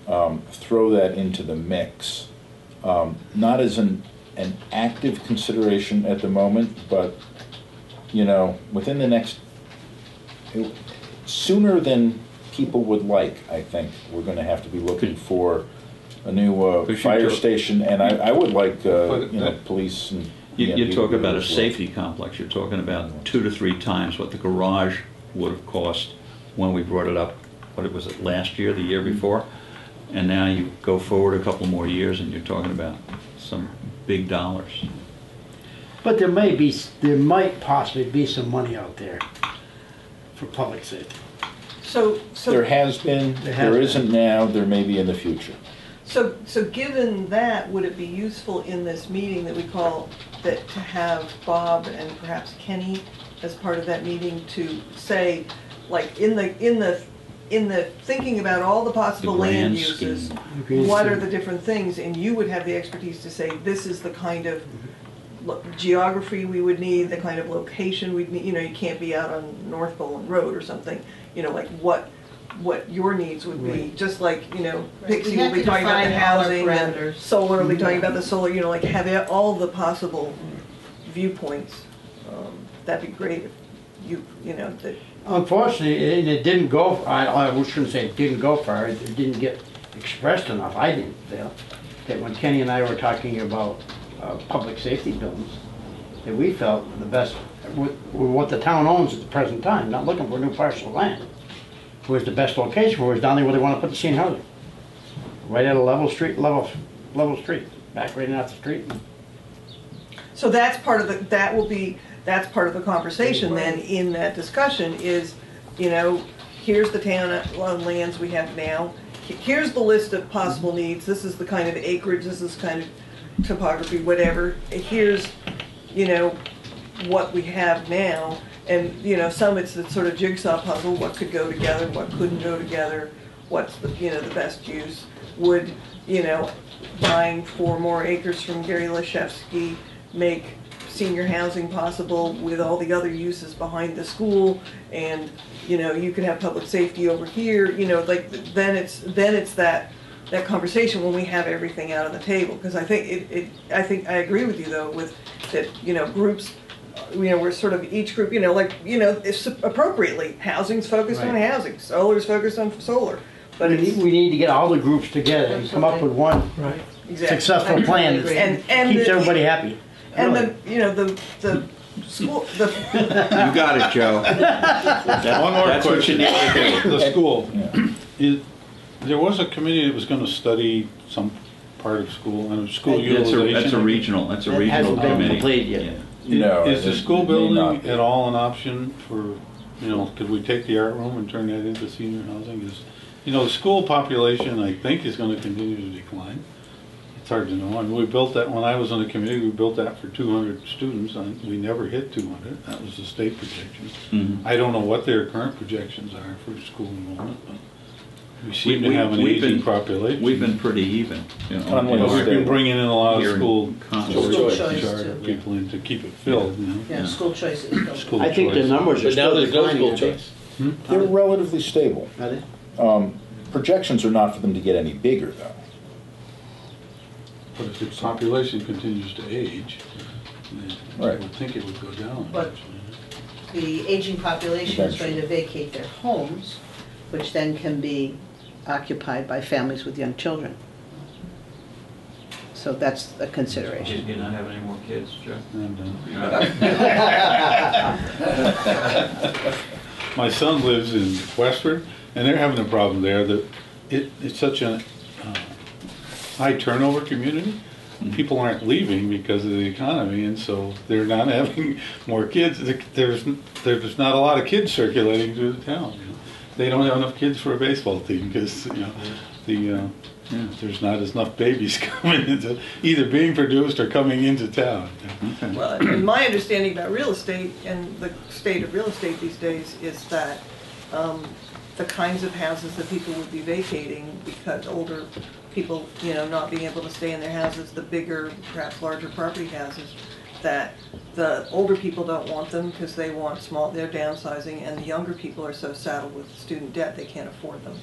[SPEAKER 7] um, throw that into the mix, um, not as an, an active consideration at the moment, but, you know, within the next, sooner than people would like, I think, we're gonna have to be looking for a new uh, fire station, and I, I would like, uh, you know, police and.
[SPEAKER 1] You, you talk about a
[SPEAKER 7] as well.
[SPEAKER 1] safety complex, you're talking about two to three times what the garage would have cost when we brought it up, what it was it, last year, the year mm-hmm. before? And now you go forward a couple more years and you're talking about some big dollars.
[SPEAKER 2] But there may be, there might possibly be some money out there for public safety.
[SPEAKER 4] So, so.
[SPEAKER 7] There has been,
[SPEAKER 2] There has
[SPEAKER 7] there
[SPEAKER 2] been.
[SPEAKER 7] isn't now, there may be in the future.
[SPEAKER 4] So, so given that, would it be useful in this meeting that we call, that to have Bob and perhaps Kenny as part of that meeting to say, like, in the, in the, in the thinking about all the possible
[SPEAKER 1] The
[SPEAKER 4] land
[SPEAKER 1] grand
[SPEAKER 4] uses,
[SPEAKER 1] scheme.
[SPEAKER 4] what are the different things, and you would have the expertise to say, this is the kind of lo- geography we would need, the kind of location we'd need, you know, you can't be out on North Poland Road or something, you know, like what, what your needs would be,
[SPEAKER 2] Right.
[SPEAKER 4] just like, you know,
[SPEAKER 10] Right, we
[SPEAKER 4] Pixie
[SPEAKER 10] have
[SPEAKER 4] will be
[SPEAKER 10] to
[SPEAKER 4] talking about the
[SPEAKER 10] define all our
[SPEAKER 4] housing and
[SPEAKER 10] parameters.
[SPEAKER 4] solar will be talking about the solar, you know, like have it- all the possible viewpoints. Um, That'd be great if you, you know, that,
[SPEAKER 2] Unfortunately, it, it didn't go, I, I shouldn't say it didn't go far, it it didn't get expressed enough, I didn't feel, that when Kenny and I were talking about, uh, public safety buildings, that we felt the best, with, with what the town owns at the present time, not looking for new parcel of land, was the best location for, was down there where they wanna put the senior housing. Right at a level street, level, level street, back right off the street.
[SPEAKER 4] so that's part of the, that will be, that's part of the conversation then in that discussion is, you know, here's the town uh, lands we have now, here's the list of possible needs, this is the kind of acreage, this is kind of topography, whatever, here's, you know, what we have now, and, you know, some it's the sort of jigsaw puzzle, what could go together, what couldn't go together, what's the, you know, the best use. Would, you know, buying four more acres from Gary Lashevsky make senior housing possible with all the other uses behind the school? And, you know, you could have public safety over here, you know, like, then it's, then it's that, that conversation when we have everything out on the table. Because I think it, it, I think, I agree with you though, with, that, you know, groups, you know, we're sort of each group, you know, like, you know, it's appropriately, housing's focused on housing, solar's focused on solar. But
[SPEAKER 2] We need, we need to get all the groups together and come up with one
[SPEAKER 5] Right.
[SPEAKER 4] exactly.
[SPEAKER 2] successful plan
[SPEAKER 10] agree.
[SPEAKER 2] that
[SPEAKER 4] And- and
[SPEAKER 2] keeps
[SPEAKER 4] the-
[SPEAKER 2] everybody happy.
[SPEAKER 4] And
[SPEAKER 2] Really.
[SPEAKER 4] the, you know, the, the school, the,
[SPEAKER 1] You got it, Joe. That-
[SPEAKER 3] One more
[SPEAKER 1] That's what you
[SPEAKER 3] question.
[SPEAKER 1] need to do.
[SPEAKER 3] The school, is, there was a committee that was gonna study some part of school, and school
[SPEAKER 1] That's a,
[SPEAKER 3] utilization.
[SPEAKER 1] that's a regional, that's a
[SPEAKER 2] That
[SPEAKER 1] regional
[SPEAKER 2] hasn't been
[SPEAKER 1] committee.
[SPEAKER 2] completed yet.
[SPEAKER 1] Yeah.
[SPEAKER 7] No,
[SPEAKER 3] Is the
[SPEAKER 7] it-
[SPEAKER 3] school
[SPEAKER 7] it may not
[SPEAKER 3] building
[SPEAKER 7] be.
[SPEAKER 3] at all an option for, you know, could we take the art room and turn that into senior housing? Is, you know, the school population, I think, is gonna continue to decline. It's hard to know. I mean, we built that, when I was on the committee, we built that for two hundred students, and we never hit two hundred. That was the state projection.
[SPEAKER 1] Mhm.
[SPEAKER 3] I don't know what their current projections are for school enrollment, but we seem
[SPEAKER 1] We-
[SPEAKER 3] to have an
[SPEAKER 1] we've been-
[SPEAKER 3] aging population.
[SPEAKER 1] We've been pretty even, you know.
[SPEAKER 7] Unlike
[SPEAKER 3] But we've been bringing in a lot
[SPEAKER 1] Here
[SPEAKER 3] of
[SPEAKER 1] in
[SPEAKER 3] school
[SPEAKER 1] Concord.
[SPEAKER 10] School
[SPEAKER 3] choice
[SPEAKER 10] choice,
[SPEAKER 3] charter
[SPEAKER 10] too.
[SPEAKER 3] people in to keep it filled, you know?
[SPEAKER 10] Yeah, school choices.
[SPEAKER 3] School
[SPEAKER 2] I think the
[SPEAKER 3] choice.
[SPEAKER 2] numbers are
[SPEAKER 9] But now
[SPEAKER 2] still
[SPEAKER 9] there's no
[SPEAKER 2] declining.
[SPEAKER 9] school
[SPEAKER 2] aren't they?
[SPEAKER 9] choice.
[SPEAKER 7] They're relatively stable.
[SPEAKER 2] Are they?
[SPEAKER 7] Um, Projections are not for them to get any bigger, though.
[SPEAKER 3] But if the population continues to age, then I
[SPEAKER 7] Right.
[SPEAKER 3] would think it would go down.
[SPEAKER 10] But- The aging population is going to vacate their homes, which then can be occupied by families with young children. So that's a consideration.
[SPEAKER 1] You're not having any more kids, Joe?
[SPEAKER 3] And, My son lives in Westford, and they're having a problem there that it, it's such a uh, high turnover community. People aren't leaving because of the economy, and so they're not having more kids. There's, there's not a lot of kids circulating through the town. You know. They don't have enough kids for a baseball team because, you know, the, uh,
[SPEAKER 1] Yeah.
[SPEAKER 3] there's not as enough babies coming into, either being produced or coming into town.
[SPEAKER 1] Okay.
[SPEAKER 4] well, and my understanding about real estate and the state of real estate these days is that, um, the kinds of houses that people would be vacating because older people, you know, not being able to stay in their houses, the bigger, perhaps larger property houses, that the older people don't want them because they want small, they're downsizing, and the younger people are so saddled with student debt, they can't afford them.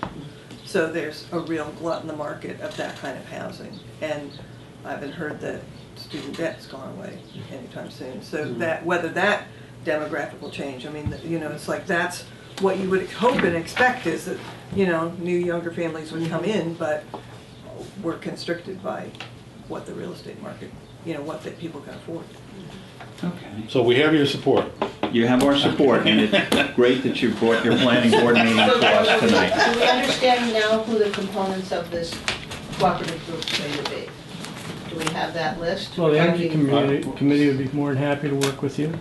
[SPEAKER 4] So there's a real glut in the market of that kind of housing. And I haven't heard that student debt's gone away anytime soon. So mm-hmm. that, whether that demographic will change, I mean, you know, it's like that's what you would hope and expect is that, you know, new younger families would come in, mm-hmm. but we're constricted by what the real estate market, you know, what that people can afford.
[SPEAKER 1] Okay.
[SPEAKER 3] So we have your support.
[SPEAKER 1] You have our support, and it's great that you brought your planning board meeting to us tonight.
[SPEAKER 10] Do we understand now who the components of this cooperative group is going to be? Do we have that list?
[SPEAKER 5] Well, the Energy
[SPEAKER 10] Or do you-
[SPEAKER 5] Community Committee would be more than happy to work with you.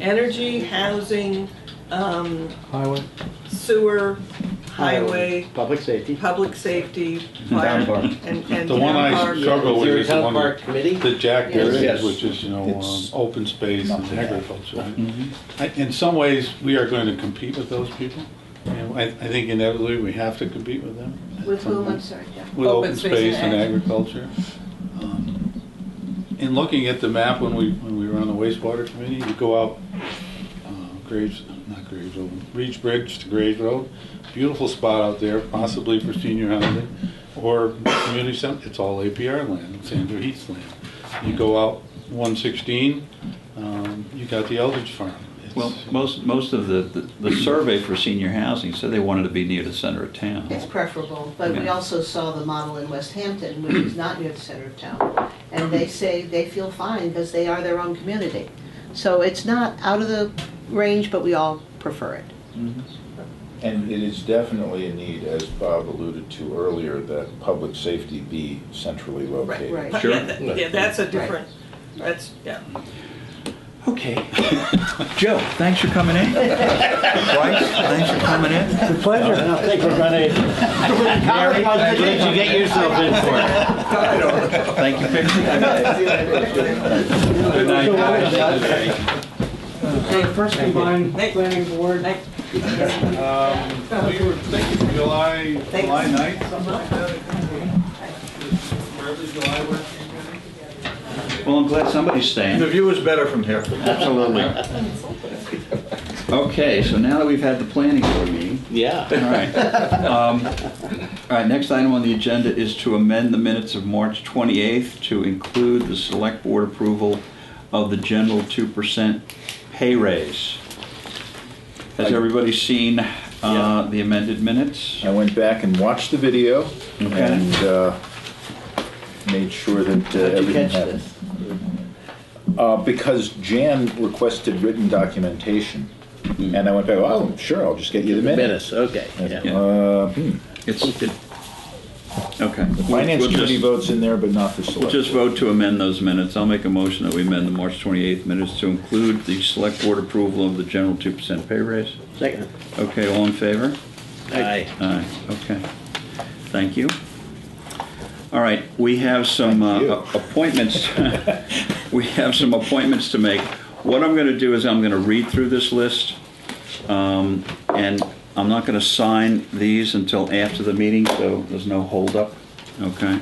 [SPEAKER 4] Energy, housing, um,
[SPEAKER 5] Highway.
[SPEAKER 4] sewer, highway,
[SPEAKER 2] Public safety.
[SPEAKER 4] public safety,
[SPEAKER 2] Town
[SPEAKER 4] fire,
[SPEAKER 2] park.
[SPEAKER 4] and, and
[SPEAKER 3] The one
[SPEAKER 4] town
[SPEAKER 3] I
[SPEAKER 4] park.
[SPEAKER 3] struggle with is the
[SPEAKER 6] town
[SPEAKER 3] one
[SPEAKER 6] park
[SPEAKER 3] that
[SPEAKER 6] committee?
[SPEAKER 3] that Jack
[SPEAKER 10] Yes.
[SPEAKER 3] did, which is, you know, um,
[SPEAKER 7] It's
[SPEAKER 3] open space and
[SPEAKER 7] nothing
[SPEAKER 3] agriculture. I- In some ways, we are going to compete with those people. And I, I think inevitably, we have to compete with them.
[SPEAKER 10] With whom, I'm sorry, Jeff?
[SPEAKER 3] With
[SPEAKER 4] Open
[SPEAKER 3] open
[SPEAKER 4] space
[SPEAKER 3] space
[SPEAKER 4] and
[SPEAKER 3] and agriculture. Um, In looking at the map when we, when we were on the wastewater committee, you go out uh, Graves, not Graves Road, Reeds Bridge to Graves Road. Beautiful spot out there, possibly for senior housing or community center. It's all APR land, Sandra Heath's land. You go out 116, um, you got the Eldridge Farm.
[SPEAKER 1] Well, most, most of the, the- the survey for senior housing said they wanted to be near the center of town.
[SPEAKER 10] It's preferable, but we
[SPEAKER 1] Yeah.
[SPEAKER 10] also saw the model in Westhampton, which is not near the center of town. And they say they feel fine because they are their own community. So it's not out of the range, but we all prefer it.
[SPEAKER 7] And it is definitely a need, as Bob alluded to earlier, that public safety be centrally located.
[SPEAKER 10] right.
[SPEAKER 4] But
[SPEAKER 1] Sure.
[SPEAKER 4] yeah, that- Yeah, that's a different, that's, yeah.
[SPEAKER 1] Okay. Joe, thanks for coming in. Bryce, thanks for coming in.
[SPEAKER 2] It's a pleasure. I don't think we're gonna.
[SPEAKER 9] Mary, what did you get yourself in for?
[SPEAKER 1] Thank you, Pixie. Good night, guys.
[SPEAKER 5] Okay, first combined planning board.
[SPEAKER 3] Um, we were thinking July, July ninth, something like that. Wherever July works.
[SPEAKER 1] Well, I'm glad somebody's staying.
[SPEAKER 3] The view is better from here.
[SPEAKER 1] Absolutely. Okay, so now that we've had the planning board meeting,
[SPEAKER 9] Yeah.
[SPEAKER 1] all right. Um, All right, next item on the agenda is to amend the minutes of March 28th to include the select board approval of the general 2% pay raise. Has everybody seen uh, the amended minutes?
[SPEAKER 7] I went back and watched the video
[SPEAKER 1] Okay.
[SPEAKER 7] and uh, made sure that uh,
[SPEAKER 6] How'd you
[SPEAKER 7] everything
[SPEAKER 6] catch
[SPEAKER 7] happened.
[SPEAKER 6] this?
[SPEAKER 7] Uh, Because Jan requested written documentation, and I went back, oh, sure, I'll just get you the minutes.
[SPEAKER 6] Minutes, okay, yeah.
[SPEAKER 1] Yeah.
[SPEAKER 7] Uh, hmm.
[SPEAKER 1] It's, it, okay.
[SPEAKER 7] The finance
[SPEAKER 1] We'll
[SPEAKER 7] committee
[SPEAKER 1] just-
[SPEAKER 7] votes in there, but not the
[SPEAKER 1] We'll
[SPEAKER 7] select.
[SPEAKER 1] just vote to amend those minutes. I'll make a motion that we amend the March 28th minutes to include the select board approval of the general 2% pay raise.
[SPEAKER 6] Second.
[SPEAKER 1] Okay, all in favor?
[SPEAKER 6] Aye.
[SPEAKER 1] Aye, okay. Thank you. All right, we have some uh,
[SPEAKER 7] you.
[SPEAKER 1] appointments, we have some appointments to make. What I'm going to do is I'm going to read through this list, um, and I'm not going to sign these until after the meeting, so there's no holdup, okay?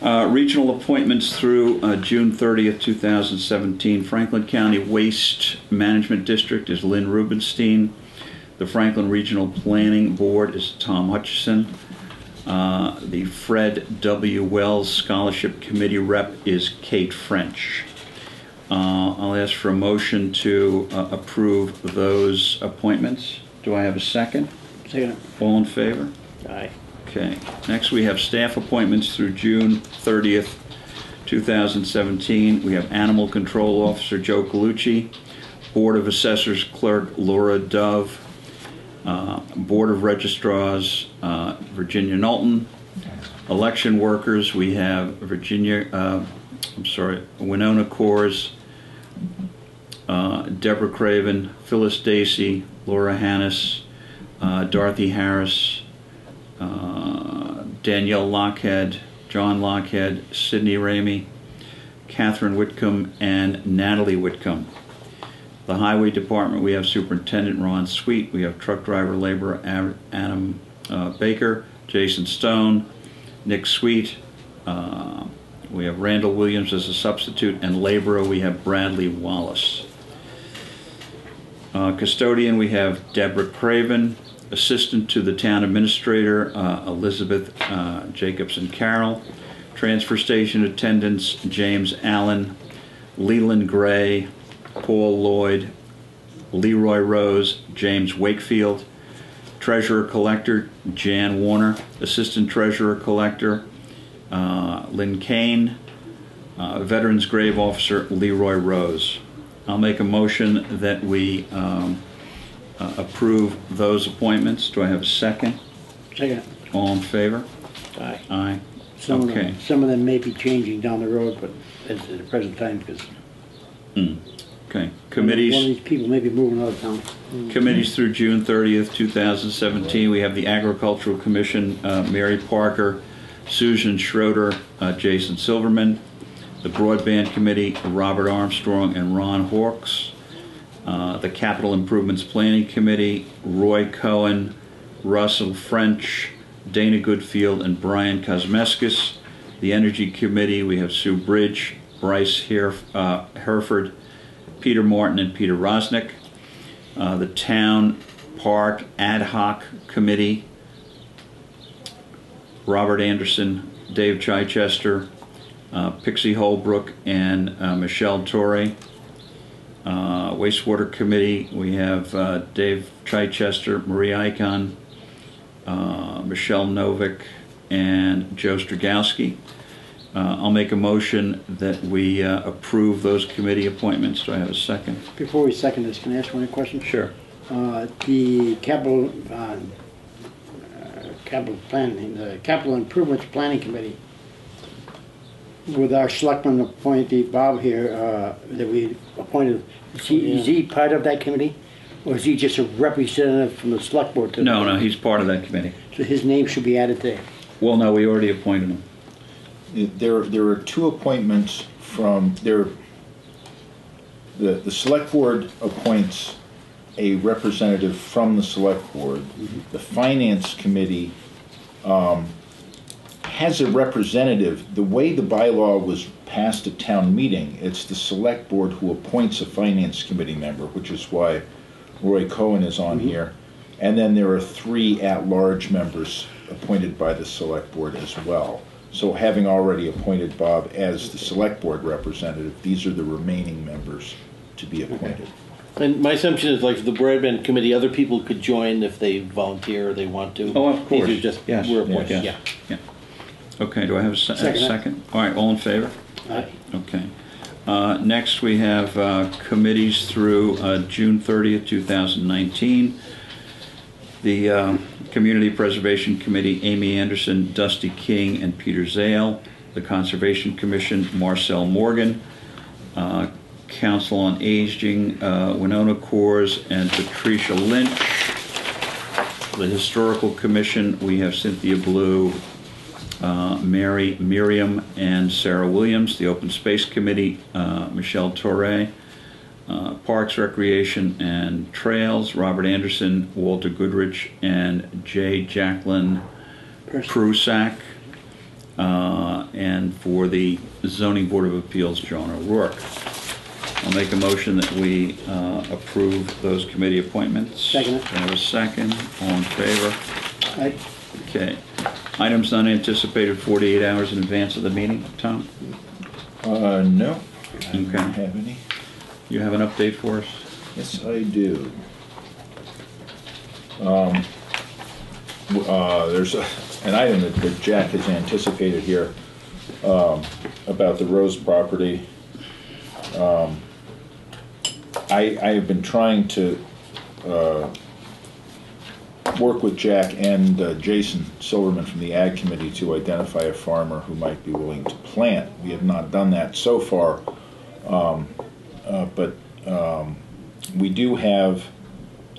[SPEAKER 1] Uh, Regional appointments through uh, June 30th, 2017. Franklin County Waste Management District is Lynn Rubenstein. The Franklin Regional Planning Board is Tom Hutchison. Uh, The Fred W. Wells Scholarship Committee rep is Kate French. Uh, I'll ask for a motion to uh, approve those appointments. Do I have a second?
[SPEAKER 2] Second.
[SPEAKER 1] All in favor?
[SPEAKER 6] Aye.
[SPEAKER 1] Okay, next we have staff appointments through June 30th, 2017. We have Animal Control Officer Joe Colucci, Board of Assessors Clerk Laura Dove, uh, Board of Registrars uh, Virginia Knowlton, Election Workers, we have Virginia, uh, I'm sorry, Winona Coors, uh, Deborah Craven, Phyllis Dacey, Laura Hannis, uh, Dorothy Harris, uh, Danielle Lockhead, John Lockhead, Sidney Ramey, Catherine Whitcomb, and Natalie Whitcomb. The Highway Department, we have Superintendent Ron Sweet, we have Truck Driver Laborer Adam uh, Baker, Jason Stone, Nick Sweet, uh, we have Randall Williams as a substitute, and Laborer, we have Bradley Wallace. Uh, Custodian, we have Deborah Craven. Assistant to the Town Administrator, uh, Elizabeth uh, Jacobson Carroll. Transfer Station Attendants, James Allen, Leland Gray, Paul Lloyd, Leroy Rose, James Wakefield. Treasurer Collector, Jan Warner. Assistant Treasurer Collector, uh, Lynn Kane. Uh, Veterans Grave Officer, Leroy Rose. I'll make a motion that we um, uh, approve those appointments. Do I have a second?
[SPEAKER 2] Second.
[SPEAKER 1] All in favor?
[SPEAKER 6] Aye.
[SPEAKER 1] Aye.
[SPEAKER 2] Some of
[SPEAKER 1] Okay.
[SPEAKER 2] them, some of them may be changing down the road, but at at the present time, because
[SPEAKER 1] Hmm. Okay.
[SPEAKER 2] one of
[SPEAKER 1] Committees,
[SPEAKER 2] these people may be moving out of town.
[SPEAKER 1] committees through June 30th, 2017. We have the Agricultural Commission, uh, Mary Parker, Susan Schroeder, uh, Jason Silverman. The Broadband Committee, Robert Armstrong and Ron Hawks. Uh, The Capital Improvements Planning Committee, Roy Cohen, Russell French, Dana Goodfield, and Brian Kosmeskis. The Energy Committee, we have Sue Bridge, Bryce Herf- uh, Hereford, Peter Martin, and Peter Rosnick. Uh, The Town Park Ad Hoc Committee, Robert Anderson, Dave Chichester, Pixie Holbrook, and uh, Michelle Torrey. Uh, Wastewater Committee, we have uh, Dave Chichester, Marie Icon, uh, Michelle Novick, and Joe Stragowski. Uh, I'll make a motion that we uh, approve those committee appointments. Do I have a second?
[SPEAKER 2] Before we second this, can I ask one question?
[SPEAKER 1] Sure.
[SPEAKER 2] Uh, The capital, uh, uh, capital planning, the capital improvements planning committee, with our selectman appointee Bob here, uh, that we appointed, is he, is he part of that committee? Or is he just a representative from the select board? to-
[SPEAKER 1] No, no, he's part of that committee.
[SPEAKER 2] So his name should be added there.
[SPEAKER 1] Well, no, we already appointed him.
[SPEAKER 7] There, there are two appointments from, there, the, the select board appoints a representative from the select board. The finance committee, um, has a representative. The way the bylaw was passed at town meeting, it's the select board who appoints a finance committee member, which is why Roy Cohen is on mm-hmm. here. And then there are three at-large members appointed by the select board as well. So having already appointed Bob as the select board representative, these are the remaining members to be appointed.
[SPEAKER 9] And my assumption is like the broadband committee, other people could join if they volunteer or they want to.
[SPEAKER 1] Oh, of course.
[SPEAKER 9] These are just,
[SPEAKER 1] Yes,
[SPEAKER 9] we're appointed,
[SPEAKER 1] yes,
[SPEAKER 9] yeah.
[SPEAKER 1] yeah. Okay, do I have a se- a
[SPEAKER 2] Second.
[SPEAKER 1] second? All right, all in favor?
[SPEAKER 2] Aye.
[SPEAKER 1] Okay. Uh, Next, we have uh, committees through uh, June 30th, 2019. The uh, Community Preservation Committee, Amy Anderson, Dusty King, and Peter Zale. The Conservation Commission, Marcel Morgan. Uh, Council on Aging, uh, Winona Coors and Patricia Lynch. The Historical Commission, we have Cynthia Blue, uh, Mary Miriam and Sarah Williams, the Open Space Committee, uh, Michelle Torre, uh, Parks, Recreation, and Trails, Robert Anderson, Walter Goodrich, and J. Jacqueline Prusak. Uh, And for the Zoning Board of Appeals, Joan O'Rourke. I'll make a motion that we uh, approve those committee appointments.
[SPEAKER 2] Second.
[SPEAKER 1] Do I have a second? All in favor?
[SPEAKER 2] Aye.
[SPEAKER 1] Okay. Items not anticipated 48 hours in advance of the meeting, Tom?
[SPEAKER 7] Uh, no, I don't
[SPEAKER 1] Okay.
[SPEAKER 7] have any.
[SPEAKER 1] You have an update for us?
[SPEAKER 7] Yes, I do. Um, w- uh, There's a- an item that that Jack has anticipated here um, about the Rose property. Um, I I have been trying to uh, work with Jack and uh, Jason Silverman from the Ag Committee to identify a farmer who might be willing to plant. We have not done that so far, um, uh, but um, we do have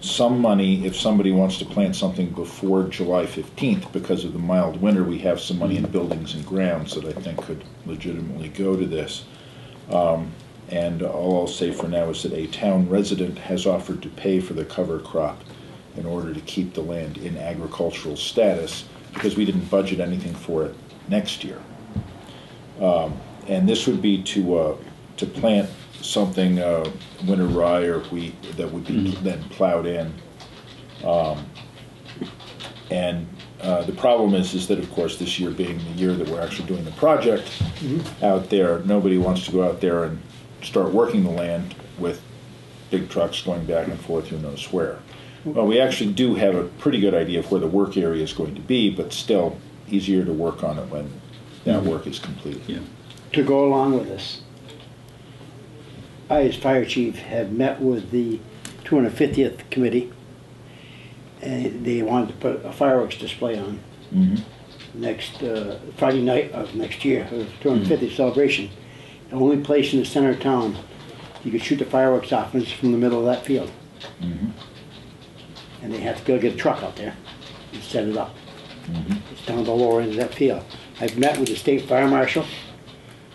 [SPEAKER 7] some money if somebody wants to plant something before July 15th. Because of the mild winter, we have some money in buildings and grounds that I think could legitimately go to this. Um, And all I'll say for now is that a town resident has offered to pay for the cover crop in order to keep the land in agricultural status, because we didn't budget anything for it next year. Um, And this would be to, uh, to plant something, uh, winter rye or wheat that would be then plowed in. Um, And uh, the problem is, is that of course, this year being the year that we're actually doing the project out there, nobody wants to go out there and start working the land with big trucks going back and forth who knows where. Well, we actually do have a pretty good idea of where the work area is going to be, but still easier to work on it when that work is completed.
[SPEAKER 1] Yeah.
[SPEAKER 2] to go along with this. I, as fire chief, have met with the 250th committee, and they wanted to put a fireworks display on
[SPEAKER 7] Mhm.
[SPEAKER 2] next uh, Friday night of next year, of 250th celebration. The only place in the center of town you could shoot the fireworks off is from the middle of that field. And they have to go get a truck out there and set it up. It's down the lower end of that field. I've met with the state fire marshal.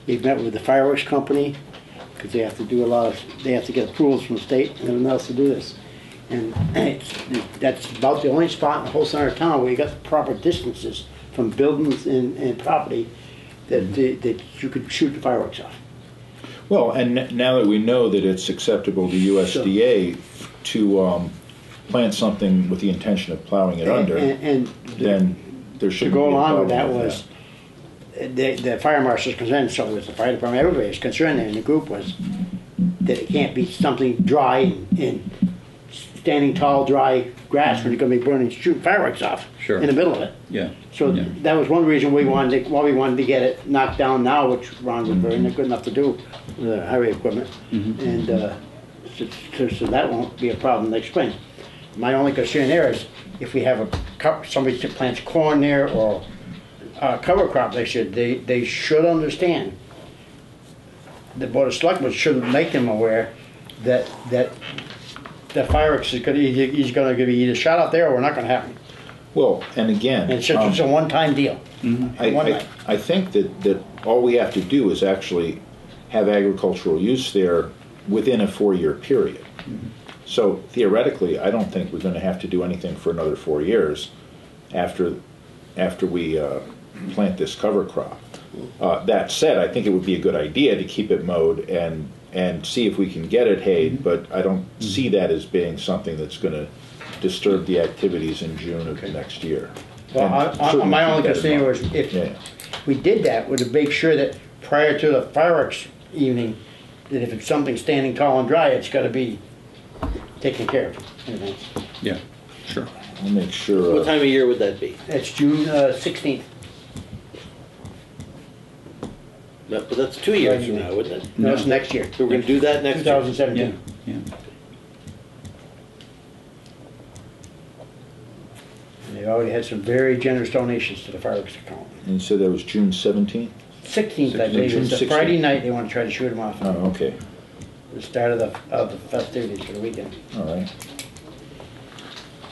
[SPEAKER 2] We've met with the fireworks company, because they have to do a lot of, they have to get approvals from the state and everyone else to do this. And it's, that's about the only spot in the whole center of town where you got the proper distances from buildings and, and property that, that you could shoot the fireworks off.
[SPEAKER 7] Well, and n- now that we know that it's acceptable to USDA to um, plant something with the intention of plowing it under,
[SPEAKER 2] And, and
[SPEAKER 7] then there shouldn't
[SPEAKER 2] go
[SPEAKER 7] be a
[SPEAKER 2] along with
[SPEAKER 7] problem
[SPEAKER 2] that was, the, the fire marshal's concern, so was the fire department, everybody was concerned, and the group was, that it can't be something dry and, and standing tall, dry grass when you're gonna be burning, shooting fireworks off.
[SPEAKER 1] Sure.
[SPEAKER 2] In the middle of it.
[SPEAKER 1] Yeah.
[SPEAKER 2] So
[SPEAKER 1] Yeah.
[SPEAKER 2] that was one reason we wanted, to- why we wanted to get it knocked down now, which Ron was very good enough to do, with the highway equipment. And, uh, so, so- so that won't be a problem next spring. My only concern there is if we have a, somebody that plants corn there or uh, cover crop, they should, they, they should understand. The Board of Selectmen should make them aware that, that the fireworks is gonna, he's gonna be either shot out there or we're not gonna happen.
[SPEAKER 7] Well, and again.
[SPEAKER 2] And it's just, it's a
[SPEAKER 7] um,
[SPEAKER 2] one-time deal.
[SPEAKER 7] I,
[SPEAKER 2] One
[SPEAKER 7] I,
[SPEAKER 2] night.
[SPEAKER 7] I think that, that all we have to do is actually have agricultural use there within a four-year period. So theoretically, I don't think we're gonna have to do anything for another four years after, after we, uh, plant this cover crop. Uh, that said, I think it would be a good idea to keep it mowed and, and see if we can get it hayed, but I don't see that as being something that's gonna disturb the activities in June of next year.
[SPEAKER 2] Well, I, I, my only concern was if
[SPEAKER 7] Yeah.
[SPEAKER 2] we did that, would to make sure that prior to the fireworks evening, that if it's something standing tall and dry, it's gotta be taken care of in advance.
[SPEAKER 1] Yeah, sure.
[SPEAKER 7] I'll make sure.
[SPEAKER 9] What
[SPEAKER 7] uh,
[SPEAKER 9] time of year would that be?
[SPEAKER 2] It's June uh, sixteenth.
[SPEAKER 9] No, But that's two years from now, wouldn't it?
[SPEAKER 2] No, it's next year,
[SPEAKER 9] So we're gonna do that next
[SPEAKER 2] two
[SPEAKER 9] year?
[SPEAKER 2] thousand
[SPEAKER 1] Yeah,
[SPEAKER 2] seventeen.
[SPEAKER 1] yeah.
[SPEAKER 2] They already had some very generous donations to the fireworks account.
[SPEAKER 7] And you said that was June seventeenth?
[SPEAKER 2] Sixteenth, I believe,
[SPEAKER 7] June
[SPEAKER 2] is the
[SPEAKER 7] 16th.
[SPEAKER 2] Friday night, they wanna try to shoot them off.
[SPEAKER 7] Oh, okay,
[SPEAKER 2] The start of the, of the festivities for the weekend.
[SPEAKER 7] all right.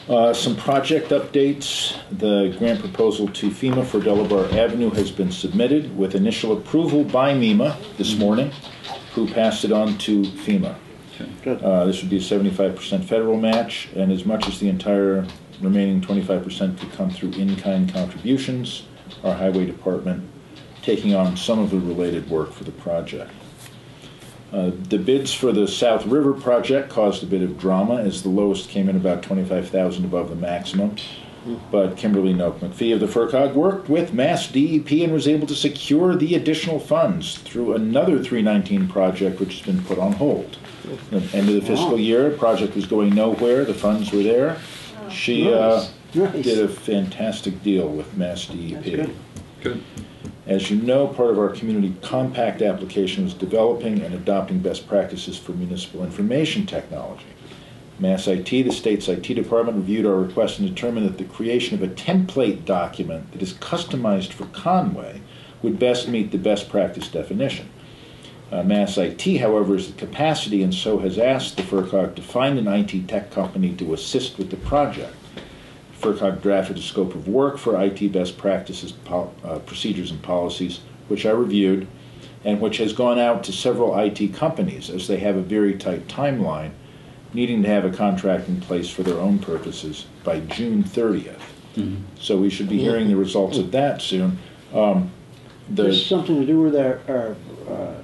[SPEAKER 7] Uh, some project updates. The grant proposal to FEMA for Delabarre Avenue has been submitted with initial approval by MEMA this morning, who passed it on to FEMA.
[SPEAKER 1] Okay.
[SPEAKER 7] Uh, this would be a seventy-five percent federal match, and as much as the entire remaining twenty-five percent could come through in-kind contributions, our highway department taking on some of the related work for the project. Uh, The bids for the South River project caused a bit of drama, as the lowest came in about twenty-five thousand above the maximum. But Kimberly Noake MacPhee of the FRCOG worked with Mass DEP and was able to secure the additional funds through another three nineteen project which has been put on hold. At the end of the fiscal year, project was going nowhere, the funds were there. She uh,
[SPEAKER 2] Nice. Nice.
[SPEAKER 7] did a fantastic deal with Mass DEP.
[SPEAKER 2] That's good.
[SPEAKER 1] Good.
[SPEAKER 7] As you know, part of our community compact application was developing and adopting best practices for municipal information technology. Mass IT, the state's IT department, reviewed our request and determined that the creation of a template document that is customized for Conway would best meet the best practice definition. Uh, Mass IT, however, is the capacity and so has asked the FRCOG to find an IT tech company to assist with the project. FRCOG drafted a scope of work for IT best practices, pol- uh, procedures, and policies, which I reviewed, and which has gone out to several IT companies as they have a very tight timeline, needing to have a contract in place for their own purposes by June 30th. So we should be hearing the results of that soon. Um,
[SPEAKER 2] There's something to do with our, our, uh,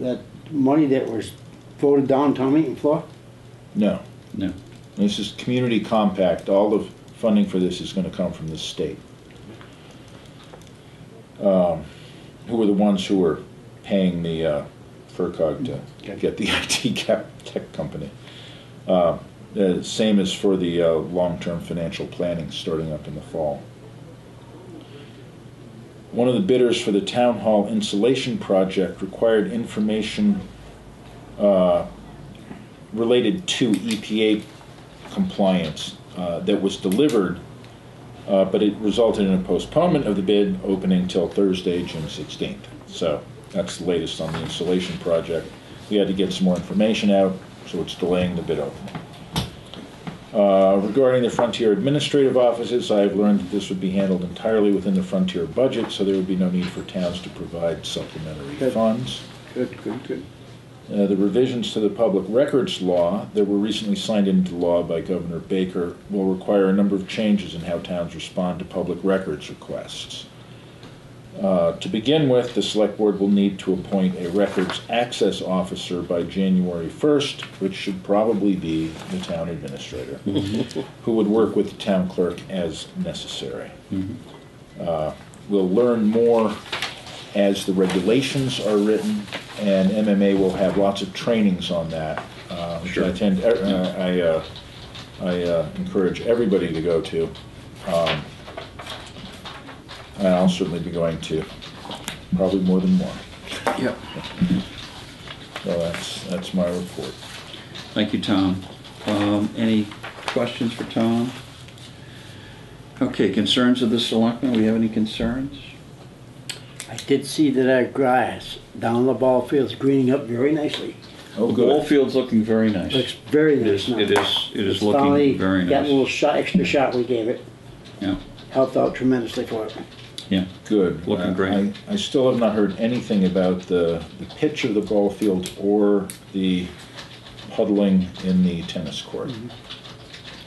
[SPEAKER 2] that money that was voted down town meeting floor?
[SPEAKER 7] no,
[SPEAKER 1] No.
[SPEAKER 7] This is community compact. All the funding for this is going to come from the state. um, who were the ones who were paying the uh, FRCOG to
[SPEAKER 2] Okay.
[SPEAKER 7] get the IT cap tech company. Uh, the same as for the uh, long-term financial planning starting up in the fall. One of the bidders for the town hall insulation project required information uh, related to EPA compliance uh, that was delivered uh, but it resulted in a postponement of the bid opening till Thursday, June 16th. So that's the latest on the installation project. We had to get some more information out, so it's delaying the bid opening. Uh, Regarding the Frontier administrative offices, I've learned that this would be handled entirely within the Frontier budget, so there would be no need for towns to provide supplementary
[SPEAKER 2] Good.
[SPEAKER 7] funds.
[SPEAKER 2] Good, good, good.
[SPEAKER 7] Uh, The revisions to the public records law that were recently signed into law by Governor Baker will require a number of changes in how towns respond to public records requests. Uh, To begin with, the Select Board will need to appoint a records access officer by January 1st, which should probably be the town administrator, who would work with the town clerk as necessary. Uh, We'll learn more as the regulations are written and MMA will have lots of trainings on that, uh, which I tend, uh, I, uh, I uh, encourage everybody to go to. Um, And I'll certainly be going to, probably more than one.
[SPEAKER 1] Yep.
[SPEAKER 7] So that's, that's my report.
[SPEAKER 1] Thank you, Tom. Um, Any questions for Tom? Okay, concerns of the selectmen, we have any concerns?
[SPEAKER 2] I did see that our grass down the ball field's greening up very nicely.
[SPEAKER 7] Oh,
[SPEAKER 1] The ball
[SPEAKER 7] good.
[SPEAKER 1] field's looking very nice.
[SPEAKER 2] Looks very
[SPEAKER 1] It
[SPEAKER 2] nice
[SPEAKER 1] is,
[SPEAKER 2] now.
[SPEAKER 1] it is, it is
[SPEAKER 2] It's finally
[SPEAKER 1] looking very
[SPEAKER 2] Got a little
[SPEAKER 1] nice.
[SPEAKER 2] shot, extra shot we gave it,
[SPEAKER 1] Yeah,
[SPEAKER 2] helped out tremendously for it.
[SPEAKER 1] yeah.
[SPEAKER 7] Good.
[SPEAKER 1] Looking
[SPEAKER 7] Uh,
[SPEAKER 1] great.
[SPEAKER 7] I, I still have not heard anything about the, the pitch of the ball field or the puddling in the tennis court.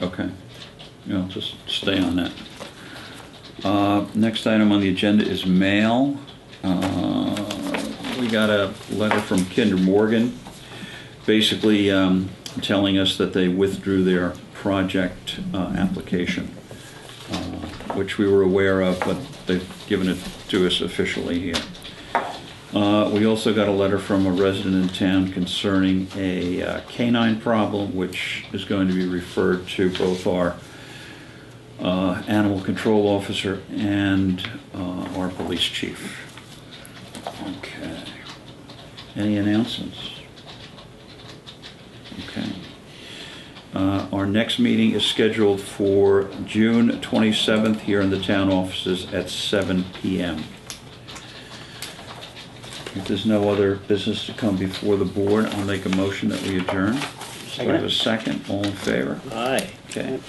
[SPEAKER 1] Okay, you know, just stay on that. Uh, Next item on the agenda is mail. Uh, We got a letter from Kinder Morgan, basically um, telling us that they withdrew their project uh, application, uh, which we were aware of, but they've given it to us officially here. Uh, We also got a letter from a resident in town concerning a uh, canine problem, which is going to be referred to both our uh, animal control officer and uh, our police chief. Okay. Any announcements? Okay. Uh, Our next meeting is scheduled for June 27th here in the town offices at 7 PM. If there's no other business to come before the board, I'll make a motion that we adjourn. Do I have a second? All in favor?
[SPEAKER 9] Aye.
[SPEAKER 1] Okay.